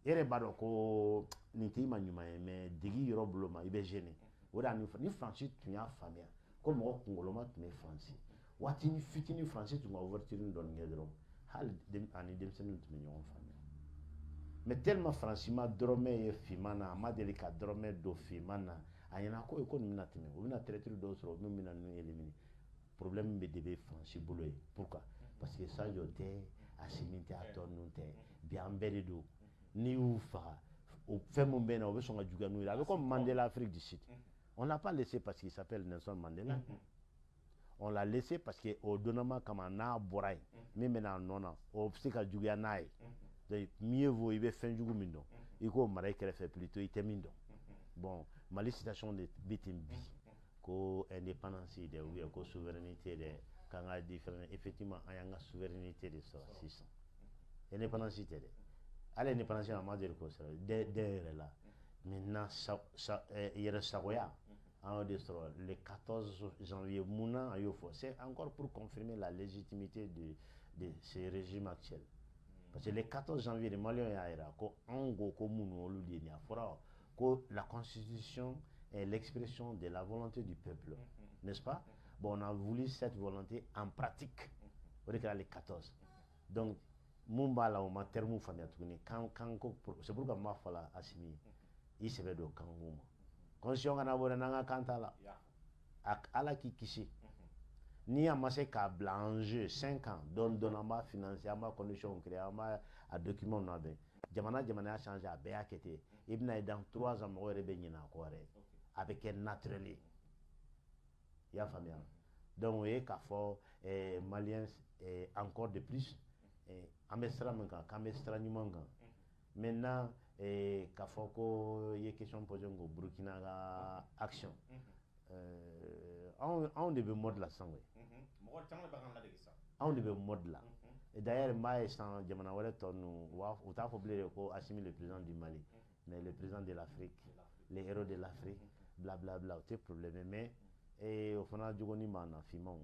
yɛrɛ b'a dɔn ko nin tɛ i ma ɲuman ye mais digi yɔrɔ bolo ma i bɛ gêner o de y'a ni faransi tun y'a faamuya ko mɔgɔ kunkoloma tun bɛ faransi waatini fitinin faransi tun ka ouverture dɔɔni kɛ dɔrɔn hali ani denmisɛnninw tun bɛ ɲɔgɔn faamuya mais tellement faransi ma dɔrɔmɛ ye finman na a ma deli ka dɔrɔmɛ don finman na a ɲɛna ko ko nin bɛna tɛmɛ u bɛna traître dɔw sɔrɔ min bɛna ninnu éliminer problème bɛ de bɛ faransi bolo ye. Pourquoi? Parce que Sadio tɛ Asimi tɛ a tɔ ninnu tɛ bi an bɛɛ de don n'i y'u faga o fɛn min bɛ na o bɛ sɔn ka juguya n'u ye. A bɛ comme Mandela Afrique du Sud. On l'a pas laissé parce qu'il s'appelle Nelson Mandela. On l'a laissé parce que o donnama kama n'a bɔra yen. Min bɛna nɔ na o bɛ se ka juguya n'a ye. Donc mieux vaut i bɛ fɛn jugu min dɔn. I k'o mara i kɛrɛfɛ plutôt i tɛ min dɔn. Bon mali situation de bɛ ten bi. Ko indépendance dɛ ou bien ko souveraineté dɛ k'an ka différent effectivement an y'an ka souveraineté de sɔrɔ. sisan. Indépendance tɛ dɛ hali indépendance a ma deli k'o sɔrɔ dɛ yɛrɛ la maintenant sa sa yɛrɛ sagoya le 14 janvier Mouna c'est encore pour confirmer la légitimité de, de ce régime actuel. Parce que le 14 janvier les Maliens y'a ko ango ko munu la constitution est l'expression de la volonté du peuple. N'est-ce pas? Bon on a voulu cette volonté en pratique. Au le 14 donc Mumba la o ma terme famille quand quand c'est pourquoi ma fala asimi il se veut do kangouma constitution kana bɔ n'an ka kan t'a la. A ala k'i kisi. Ni a ma se k'a bila en jeu cinq ans dɔɔni dɔɔni an b'a financer an b'a condition créer an b'a a document labɛn. Jamana jamana y'a changer a bɛɛ y'a kɛ ten. I bɛna ye dans trois ans mɔgɔ yɛrɛ bɛ ɲinɛ a kɔ yɛrɛ. A bɛ kɛ naturel i y'a faamuya? Donc o ye k'a fɔ eh, maliens eh, encore de plus eh, an bɛ sira min kan k'an bɛ sira ɲuman kan. Maintenant eh, k'a fɔ ko i ye question posé ko burukina ka action. Anw anw de bɛ mode la sisan koyi. Anw de bɛ mode la. D'ailleurs n b'a ye sisan jamana wɛrɛ tɔ ninnu u t'a fɔ bilen ko Assimi le président du Mali. Mais le président de l'Afrique les héros de l'Afrique blablabla o tɛ problème. Mais eh, o fana jogoni b'an na finmanw.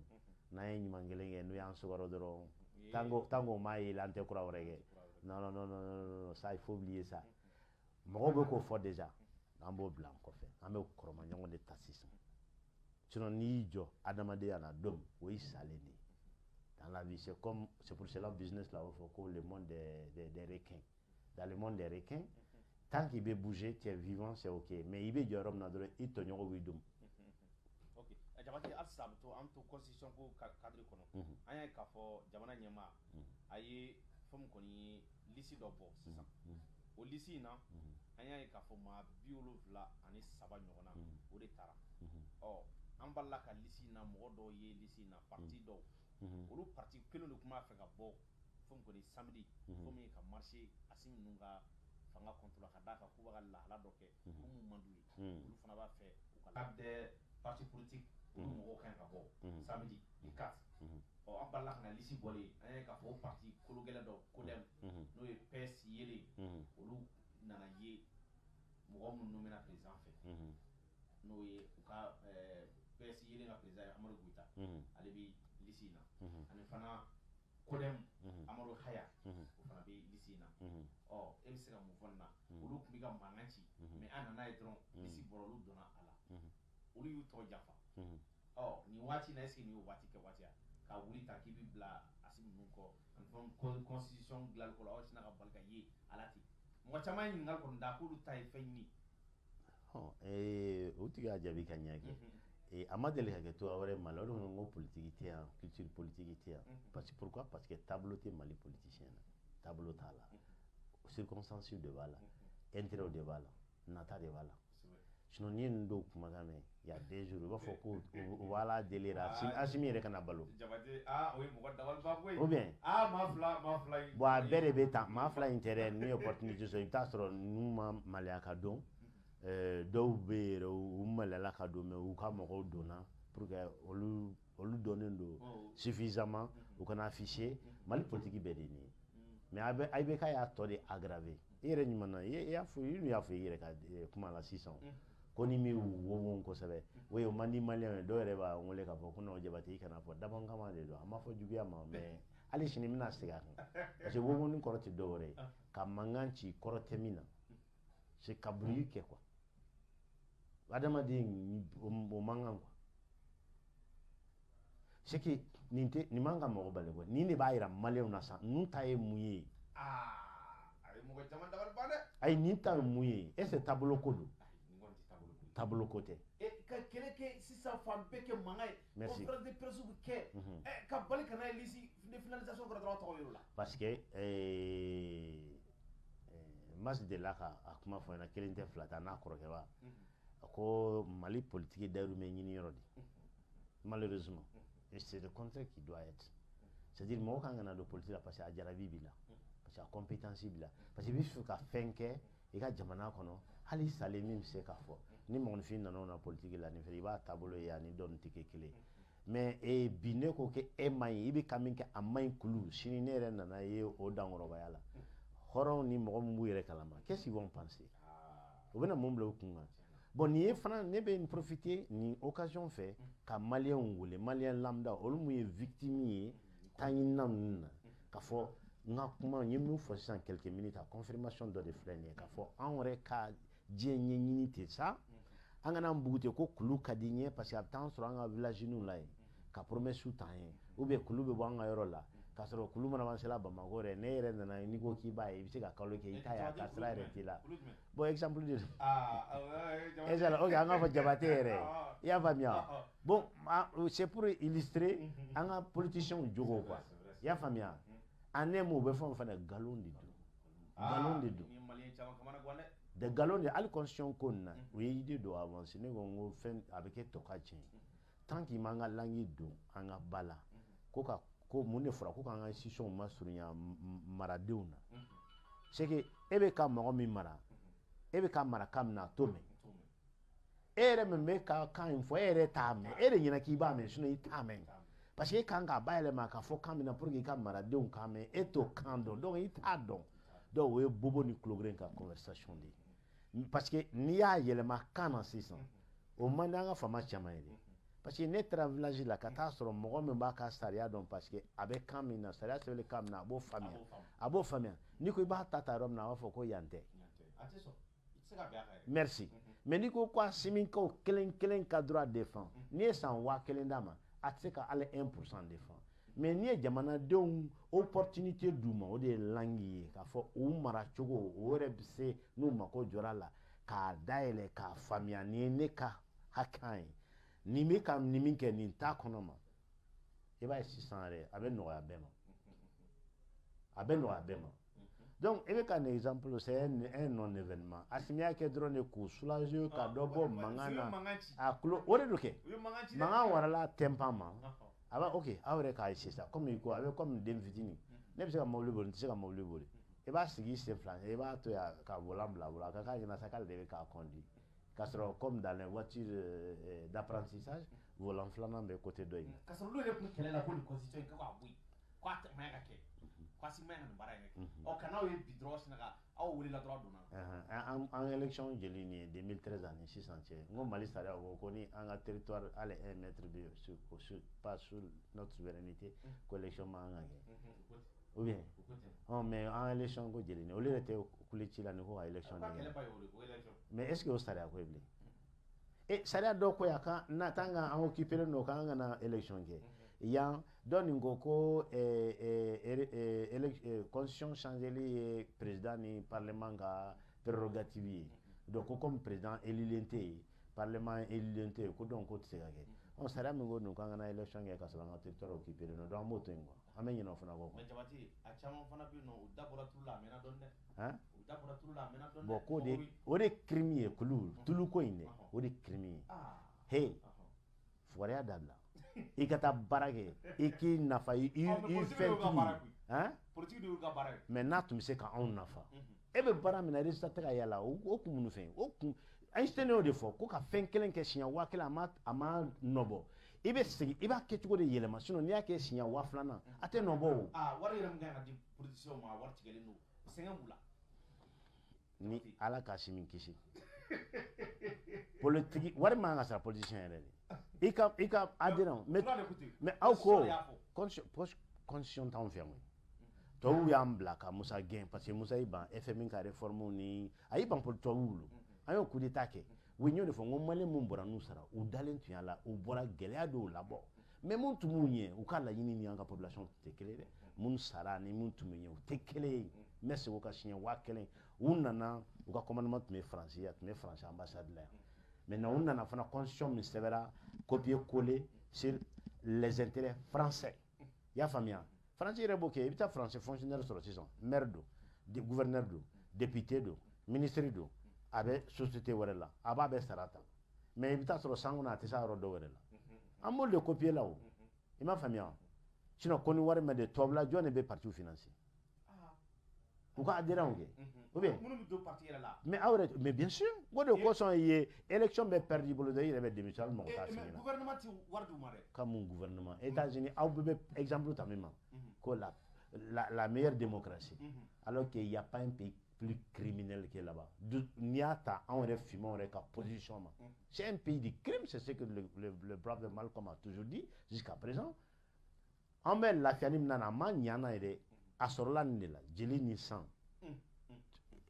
N'an ye ɲuman kelen kɛ n'u y'an sugaro dɔrɔn tango tango m'a ye an tɛ kura wɛrɛ kɛ non non non non non ça il faut oublier ça. Mɔgɔw bɛ k'o fɔ déjà. An b'o bila an kɔfɛ an bɛ kɔrɔma ɲɔgɔn de ta sisan sinon n'i y'i jɔ adamadenya la don o y'i salen de ye dans la vie c'est comme c'est pour cela business là on faut que le monde des, des, des requins. Dans le monde des requins tant qu'il veut bouger tu es vivant c'est ok. Mais il veut jɔ yɔrɔ min na dɔrɔn i b'i jabate hali a bɛ to an to constitution ko cadre kɔnɔ an y'a ye k'a fɔ jamana ɲɛma a ye fɛn min kɔni ye lisi dɔ bɔ sisan. O lisi in na an y'a ye k'a fɔ maa bi wolonfila ani saba ɲɔgɔnna o de taara ɔ an balila ka lisi in na mɔgɔ dɔw ye lisi in na parti dɔw. Olu parti kelen de tun b'a fɛ ka bɔ fɛn min kɔni samedi. Fɛn min ka marché asimi ninnu ka fanga kɔntola ka d'a kan k'u b'a ka lahala dɔ kɛ ko mun man d'u ye. Olu fana b'a fɛ u ka parti politique mɔgɔw kan ka bɔ samedi le 4 ɔ an balila kana lisi bɔlen an ye k'a fɔ o parti kologɛlɛ dɔ kodɛm n'o ye pɛs yelen olu nana ye mɔgɔ minnu bɛna président fɛ n'o ye u ka pɛs yelen ka président ye amadu goyita ale bi lisi in na ani fana kodɛm amadu haya o fana bɛ lisi in na ɔ e bɛ se ka mun fɔ nin na olu tun bɛ ka mankan ci mɛ an nana ye dɔrɔn lisi bɔra olu donna a la olu y'u tɔgɔ janfa ɔ nin waati in na que nin y'o waati kɛ waati ya? Ka wuli tan k'i bi bila asi ninnu kɔ ani fɛn constitution dilanli ko la aw sina ka bali ka ye ala ten mɔgɔ caman ye ɲininkali kɔni da k'olu ta ye fɛn ɲini o tigi y'a jaabi ka ɲɛ kɛ a ma deli ka kɛ togoya wɛrɛ mali la o de kɔni ko politiki tɛ yan culture politique tɛ yan parce que pourquoi? Parce que taabolo tɛ mali politicien. Na taabolo t'a la circonstances de b'a la intérêt de b'a la nata de b'a la n'i ye ninnu dɔw kumakan mɛn il y a jours i b'a fɔ ko u b'a deli asimi yɛrɛ kana balo bien bon a bɛɛ de bɛ tan maa fila in tɛ dɛ n'u ye opportunité sɔrɔ i bɛ taa sɔrɔ n'u ma maloya ka don dɔw bɛ yen yɛrɛ u maloyala ka don mɛ u ka mɔgɔw donna pour que olu olu dɔnnen don suffisamment u kana afficher mali politique bɛɛ de ye nin ye mais a a bɛ k'a y'a tɔ de aggraver i yɛrɛ ɲuman na i y'a fɔ i y'a fɔ i yɛrɛ ka kuma la sisan ko ni min wo kosɛbɛ o ye man di maliyɛn ye dɔw yɛrɛ b'a wele k'a fɔ ko non jabate i kana fɔ dabɔn kama de don a ma fɔ juguya ma mais hali sini n bɛna segin a kan parce que wo kɔrɔ tɛ dɔ wɛrɛ ye ka mankan ci kɔrɔ tɛ min na c'est ka kɛ quoi adamaden o man kan quoi c'est que nin tɛ nin man ka mɔgɔ bali quoi nin de b'a yira maliyɛnw na sa. Ninnu ta ye mun ye ayi nin ta ye mun ye est ce que taabolo ko don taabolo ko tɛ ka kɛlɛ kɛ sisan fan bɛɛ kɛ mankan ye conférence de presse bɛ kɛ ka bali ka n'a lisi ni finalisation kɛra dɔrɔn tɔgɔ yɛrɛ la parce que mas delila ka a kuma fɔ ɲɛna kelen tɛ fila ta n'a kɔrɔkɛ ba a ko mali politique dayirimɛ ɲini yɔrɔ de malheureusement. Et c'est le contraire qui doit être. C'est à dire mɔgɔ kan ka na don politique la parce que a jarabi b'i la. Parce que a compétence b'i la. Parce que i bɛ fɛ ka fɛn kɛ i ka jamana kɔnɔ. Hali salen min bɛ se k'a fɔ ni mɔgɔninfin nana o na politiki la nin fɛ i b'a taabolo ye ani dɔɔnin tɛ kɛ kelen mais eh, bi ne ko kɛ e man ɲi i bɛ ka min kɛ a man ɲi kulu. Sini ne yɛrɛ nana ye o dankɔrɔbaya la. Hɔrɔnw ni mɔgɔ min b'u yɛrɛ kalama qu'est-ce qu'ils vont penser? U bɛna mun bila u kun kan? Bon nin ye fana ne bɛ n profiter nin occasion fɛ ka maliyɛnw wele maliyɛn lambda olu mun ye victime ye taɲina ninnu na. Ka fɔ n ka kuma n ye min fɔ sisan quelques minutes a confirmation dɔ de filɛ nin ye. K'a fɔ anw yɛrɛ ka diɲɛ ɲɛɲini ten sa an kana bugu ten ko kulu ka di ɲɛ parce que a bɛ taa sɔrɔ an ka village ninw la yen ka promesse t'an ye. Ou bien kulu bɛ bɔ an ka yɔrɔ la. K'a sɔrɔ kulu mana ban sela bamakɔ yɛrɛ ne yɛrɛ nana n'i ko k'i b'a ye i bɛ se ka kalo kɛ i t'a ye a ka sira yɛrɛ t'i la. bon exemple de don ezala ok an k'a fɔ jabate yɛrɛ i y'a faamuya bon c'est pour illustrer an ka politiciens jogo quoi. I y'a faamuya en un mot u bɛ fɛn o fɛn na nkalon de don nkalon de don de nkalon de hali constitution ko nin na u ye idée dɔ avance ne ko n ko fɛn a bɛ kɛ tɔ ka tiɲɛ tant qu'il m'an ka langue don an ka ba la ko ka ko mun de fɔra ko k'an ka institution ma surunya maradenw na c'est que e bɛ ka mɔgɔ min mara e bɛ ka mara kan min na a t'o mɛn e yɛrɛ min bɛ ka kan in fɔ e yɛrɛ t'a mɛn e de ɲɛna k'i b'a mɛn sinon i t'a mɛn parce que e kan k'a bayɛlɛma k'a fɔ kan min na pour que i ka maradenw k'a mɛn e t'o kan dɔn donc i t'a dɔn donc o ye bobo ni kulogeren ka conversation de ye parce que n'i y'a yɛlɛma kan na sisan o man di an ka faama caman ye dɛ parce que ne taara village la ka taa sɔrɔ mɔgɔ min b'a ka sariya dɔn parce que a bɛ kan min na sariya sɛbɛnlen kan min na a b'o faamuya. A b'o faamuya. N'i ko i b'a ta ta yɔrɔ min na a b'a fɔ ko yan tɛ. Merci. Mais n'i ko ko a siminkaw kelen kelen ka droit défend n'i ye san waa kelen d'a ma a tɛ se ka hali 1 pourcent défend mais n'i ye jamanadenw opportunité d'u ma o de ye langi ye k'a fɔ u mara cogo o yɛrɛ bɛ se n'u mako jɔra la k'a dayɛlɛ k'a faamuya nin ye ne ka hakɛ ye. Nin bɛ ka nin min kɛ nin t'a kɔnɔ ma i b'a ye sisan yɛrɛ a bɛ nɔgɔya bɛɛ ma. A bɛ nɔgɔya bɛɛ ma. Donc i bɛ ka nin exemple c'est un, un non événement a sini y'a kɛ dɔrɔn de k'u soulager ka dɔ bɔ mankan na a kulo o de do kɛ? Mankan warala tɛnpan ma a b'a ok aw yɛrɛ k'a sisan comme i ko a bɛ comme den fitinin ne bɛ se ka mobili boli n tɛ se ka mobili boli. I b'a sigi sen fila i b'a to yan ka volant bila a bolo a ka k'a ɲɛna sa k'ale de bɛ k'a conduire k'a sɔrɔ comme dans les voitures euh, d'apprentissage volant filanan bɛ côté dɔ in k'a sɔrɔ olu yɛrɛ tun kɛlɛ la ko nin constitution in ko k'a bɔ yen ko a tɛ maɲa ka kɛ ko a si maɲa ka nin baara in kɛ ɔ ka n'aw ye bi dɔrɔn sinna ka aw welela dɔrɔn a donna an an élection jeli nin ye 2013 ani sisan cɛ n ko mali sariya ko ko ni an ka territoire hali un mètre bɛ sur, sur, pas sur notre souveraineté ko élection ma kan ka kɛ. Ou bien? Ɔ mais an élection ko jeli nin olu yɛrɛ tɛ kule ci la ni ko ka élection nin kɛ. mais est ce que o sariya ko ye bilen? E sariya dɔ ko yan kan na tan ka an occupé no kan ka na élection kɛ yan dɔ nin ko ko constitution changeli ye président ni parlement ka prérogative ye. Donc ko comme président élilen tɛ yen parlement élilen tɛ yen ko donc ko tɛ se ka kɛ ɔ sariya min ko nin kan ka na élection kɛ ka sɔrɔ an ka territoire occupé no donc an b'o to yen quoi an bɛ ɲinɛ o fana kɔ mais jabati a caman fana bɛ yen nɔ u da bɔra tulu la a mɛnna dɔɔni dɛ hein u da bɔra tulu la a mɛnna dɔɔni bon ko de o de crime ye kulu tulu ko in dɛ o de crime ye he fugariya dabila i ka taa baara kɛ. I k'i nafa i i fɛntigi hein mais n'a tun bɛ se ka anw nafa. E bɛ baara min na résultat tɛ ka y'a la o kun mun fɛn o kun Einstein y'o de fɔ ko ka fɛn kelen kɛ siɲɛ waa kelen a ma a ma nɔbɔ. I bɛ segin i b'a kɛ cogo de yɛlɛma. Sinon n'i y'a kɛ siɲɛ waa filanan a tɛ nɔbɔ o. aa wari yɛrɛ min kan ka di politicien ma a wari tigɛlen don. Sɛgɛn b'u la. ni ala ka si min kisi. Politiki wari man ka sara politicien yɛrɛ de i ka i ka adhérent mais mais aw ko constitution t'anw fɛ yan tubabuw y'an bila ka musa gɛn parce que musa y'i ban fmi ka réforme ni a y'i ban tubabuw bolo an y'o coup d'état kɛ u ye ɲɔ de fɔ n ko maliyɛn mun bɔra n'u sara u dalen tun y'a la u bɔra gɛlɛya dɔw labɔ mais mun tun b'u ɲɛ u ka laɲini ni an ka population tɛ kelen dɛ mun sara ni mun tun bɛ ɲɛ u tɛ kelen ye n bɛ segin o kan siɲɛ waa kelen u nana u ka commandement tun bɛ faransi a tun bɛ faransi ambassade la yan maintenant u nana fana constitution min sɛbɛra copier coller sur les intérêts français. I y'a faamuya faransi yɛrɛ b'o kɛ i bɛ taa faransi fonctionnaire sɔrɔ sisan maire gouverneur député ministre a bɛ société wɛrɛ la a b'a bɛɛ sara ta mais i bɛ taa sɔrɔ san kɔnɔ a tɛ se a dɔ wɛrɛ la an b'olu de copier la o i m'a faamuya sinon ko ni wari ma de bɛ parti financer u ka adhérents kɛ ou bien? Mais aw yɛrɛ mais bien sûr. O de kosɔn ye élection bɛ perdre i bolo dɛ i yɛrɛ bɛ démission hali mɔgɔ t'a sigi na gouvernement ti wari d'u ma dɛ ka mun gouvernement. États-Unis aw bɛɛ bɛ exemple ta min ma ko la la la meilleure démocratie. Alors qu'il y a pas un pays plus criminel que là-bas. N'i y'a ta anw yɛrɛ finmanw yɛrɛ ka position ma c'est un pays de crime c'est ce que le, le, le brave Malcolm a toujours dit jusqu'à présent. An bɛ lafiya ni min na a ma ɲa n'a ye dɛ a sɔrɔla nin jeli ni san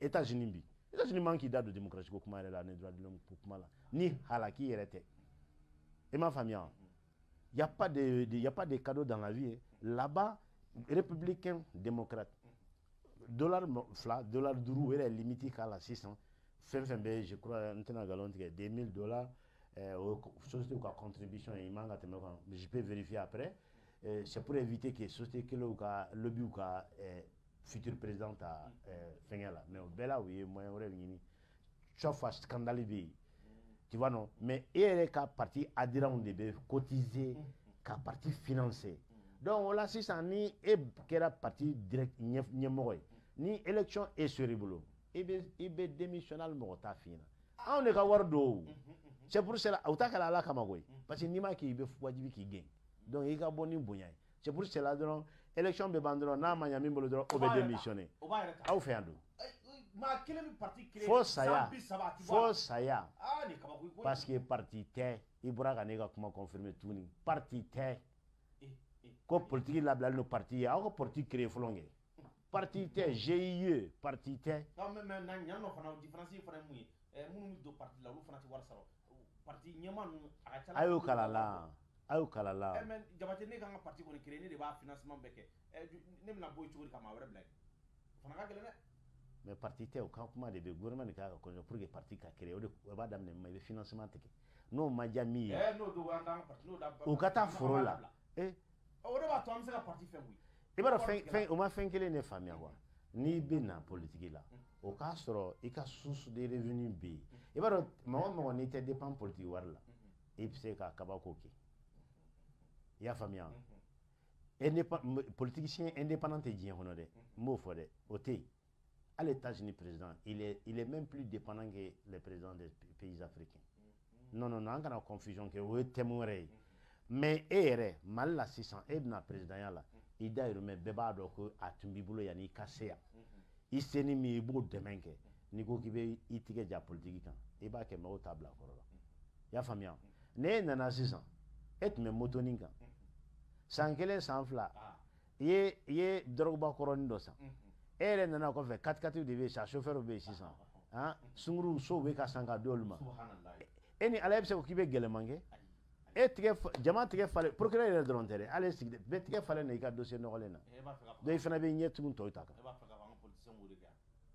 États-Unis bi. États-Unis man k'i da don démocratie. Ko kuma la ani droit de l'homme ko kuma la ni halaki yɛrɛ tɛ i m'a faamuya y a pas de, de a pas de cadeau dans la vie là-bas républicain démocrate. Dollar fila dollar duuru o yɛrɛ limite k'a la sisan fɛn fɛn bɛ je crois n tɛna nkalon tigɛ deux mille dollars euh, o société ka contribution i man ka tɛmɛ je peux vérifier après. euh, c'est pour éviter que société kelenw ka lobby ka euh, futur président ta fɛngɛ la mais o bɛɛ la u ye moyen wɛrɛ ɲini chaque fois scandale bɛ yen tu vois non? Mais e yɛrɛ ka parti adhérents de bɛ cotiser ka parti financer donc o la sisan ni e kɛra parti direct ɲɛmɔgɔ ye ni élection e sori bolo i bɛ i bɛ démissionner hali mɔgɔ t'a f'i ɲɛna anw de ka wari don o c'est pour cela u t'a kɛla ala kama koyi parce que n'i m'a kɛ i bɛ wajibi k'i gɛn donc i ka bɔ ni bonya ye c'est pour cela dɔrɔn élection bɛ ban dɔrɔn n'a ma ɲa min bolo dɔrɔn o bɛ démissionner aw fɛ yan don fo saya. Fo saya parce que parti tɛ i bɔra ka ne ka kuma confirmer tuguni parti tɛ ko politiki labilali no parti ye aw ka parti créé fɔlɔ kɛ parti tɛ GIE parti tɛ a y'o kala la a y'o kala la jabate ne kan ka parti kɔni créé ne de b'a financement bɛɛ kɛ. Ne bɛna bɔ cogo di ka maa wɛrɛ bila yen? O fana ka gɛlɛn dɛ. Mais parti tɛ o kan kuma de bɛ gouvernement de kan ka kɔnɔ pour que parti ka créer. O de o b'a daminɛ ma i bɛ financement tigɛ. N'o ma diya min ye. O ka taa foro la. eh? O de b'a to an bɛ se ka parti fɛn koyi. I b'a dɔn fɛn fɛn o ma fɛn kelen de faamuya quoi n'i bɛ na politique la o k'a sɔrɔ i ka source de revenu bɛ yen. I b'a dɔn mɔgɔ o mɔgɔ n'i tɛ dépend politique wari la i bɛ se ka kabako kɛ i y'a faamuya politicien indépendant tɛ diɲɛ kɔnɔ dɛ. N b'o fɔ dɛ. O tɛ yen. À l'États-Unis président, il est, il est même plus dépendant que les présidents des pays africains. Non, non, non, on a confusion que vous êtes témoin. Mais ere mal la 600 e bna président ya la. I da yiro me beba do ko atumbi bolo yani kase ya. I seni mi bo demenke ni ko kibe i tige ja politique kan i b'a kɛ mɔgɔw t'a bila kɔrɔ la. I y'a faamuya ne nana sisan e tun bɛ motonin kan san kelen san fila. I ye i ye dɔrɔguba kɔrɔnin dɔ san. E yɛrɛ nana kɔfɛ katikatiw de bɛ yen sa chauffeur bɛ yen sisan. Han sunkuruw sow bɛ ka san ka di olu ma. E ni ala bɛ se ko k'i bɛ gɛlɛman kɛ? E tigɛ jama tigɛ falen procureur yɛrɛ dɔrɔn tɛ dɛ. Ale sigi bɛɛ tigɛ falen na i ka dossier nɔgɔlen na. Donc i fana bɛ ɲɛ tugun tɔw ta kan.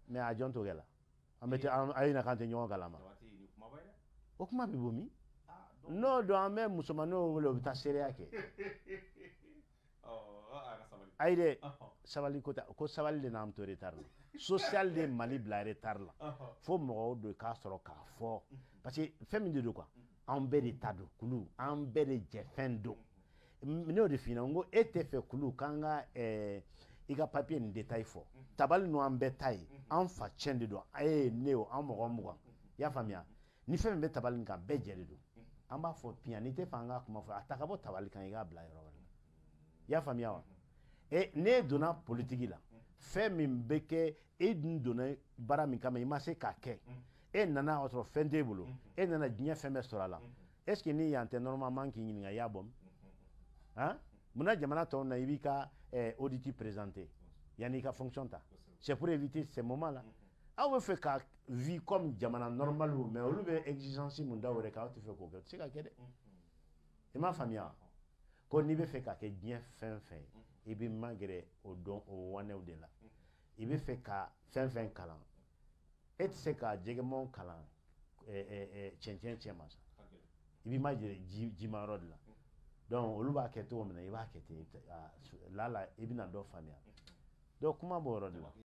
Mais a jɔn t'o kɛ la? An bɛ a ye na k'an tɛ ɲɔgɔn kalama. O kuma bɛ bɔ min? N'o don an bɛ musomaninw wele o bɛ taa seereya kɛ ayi dɛ sabali ko ko sabali de n'an to retard la. Social de mali bila retard la. Fo mɔgɔw de k'a sɔrɔ k'a fɔ. Parce que fɛn min de don quoi. An bɛɛ de ta don kulu. An bɛɛ de jɛ fɛn don ne y'o de f'i ɲɛna n ko e tɛ fɛ kulu k'an ka i ka papiye nin détail fɔ. Tabali ninnu an bɛɛ ta ye. An fa tiɲɛ de don. A ye ne o an mɔgɔ mugan. I y'a faamuya? Ni fɛn min bɛ tabali nin kan bɛɛ jɛ de don. An b'a fɔ piyan n'i tɛ fɛ an ka kuma fɔ a ta ka bɔ tabali kan i k'a bila yɔrɔ wɛrɛ i y'a faamuya wa e n'e donna politiki la. Fɛn min bɛ kɛ e dun donna baara min kama i ma se k'a kɛ. E nana o sɔrɔ fɛn t'e bolo. E nana diɲɛ fɛn bɛɛ sɔrɔ a la. Est ce que ni yan tɛ normalement k'i ɲininka i y'a bɔ? Han munna jamana tɔw na i b'i ka audit présenter. Yanni i ka fonction ta. C'est pour éviter ces moments là. Aw bɛ fɛ ka vie comme jamana normal mais olu bɛ exigence mun da o yɛrɛ kan aw tɛ fɛ k'o kɛ. O tɛ se ka kɛ dɛ. I m'a faamuya ko n'i bɛ fɛ ka kɛ diɲɛ fɛn fɛn i bɛ magɛrɛ o dɔn o wanew de la. I bɛ fɛ ka fɛn fɛn kalan. E tɛ se ka jɛgɛmanw kalan cɛncɛn cɛ sa. I b'i majɛrɛ ji jima de la. Donc olu b'a kɛ cogo min na i b'a kɛ ten. Lala i bɛna dɔ faamuya. Donc kuma b'o yɔrɔ de la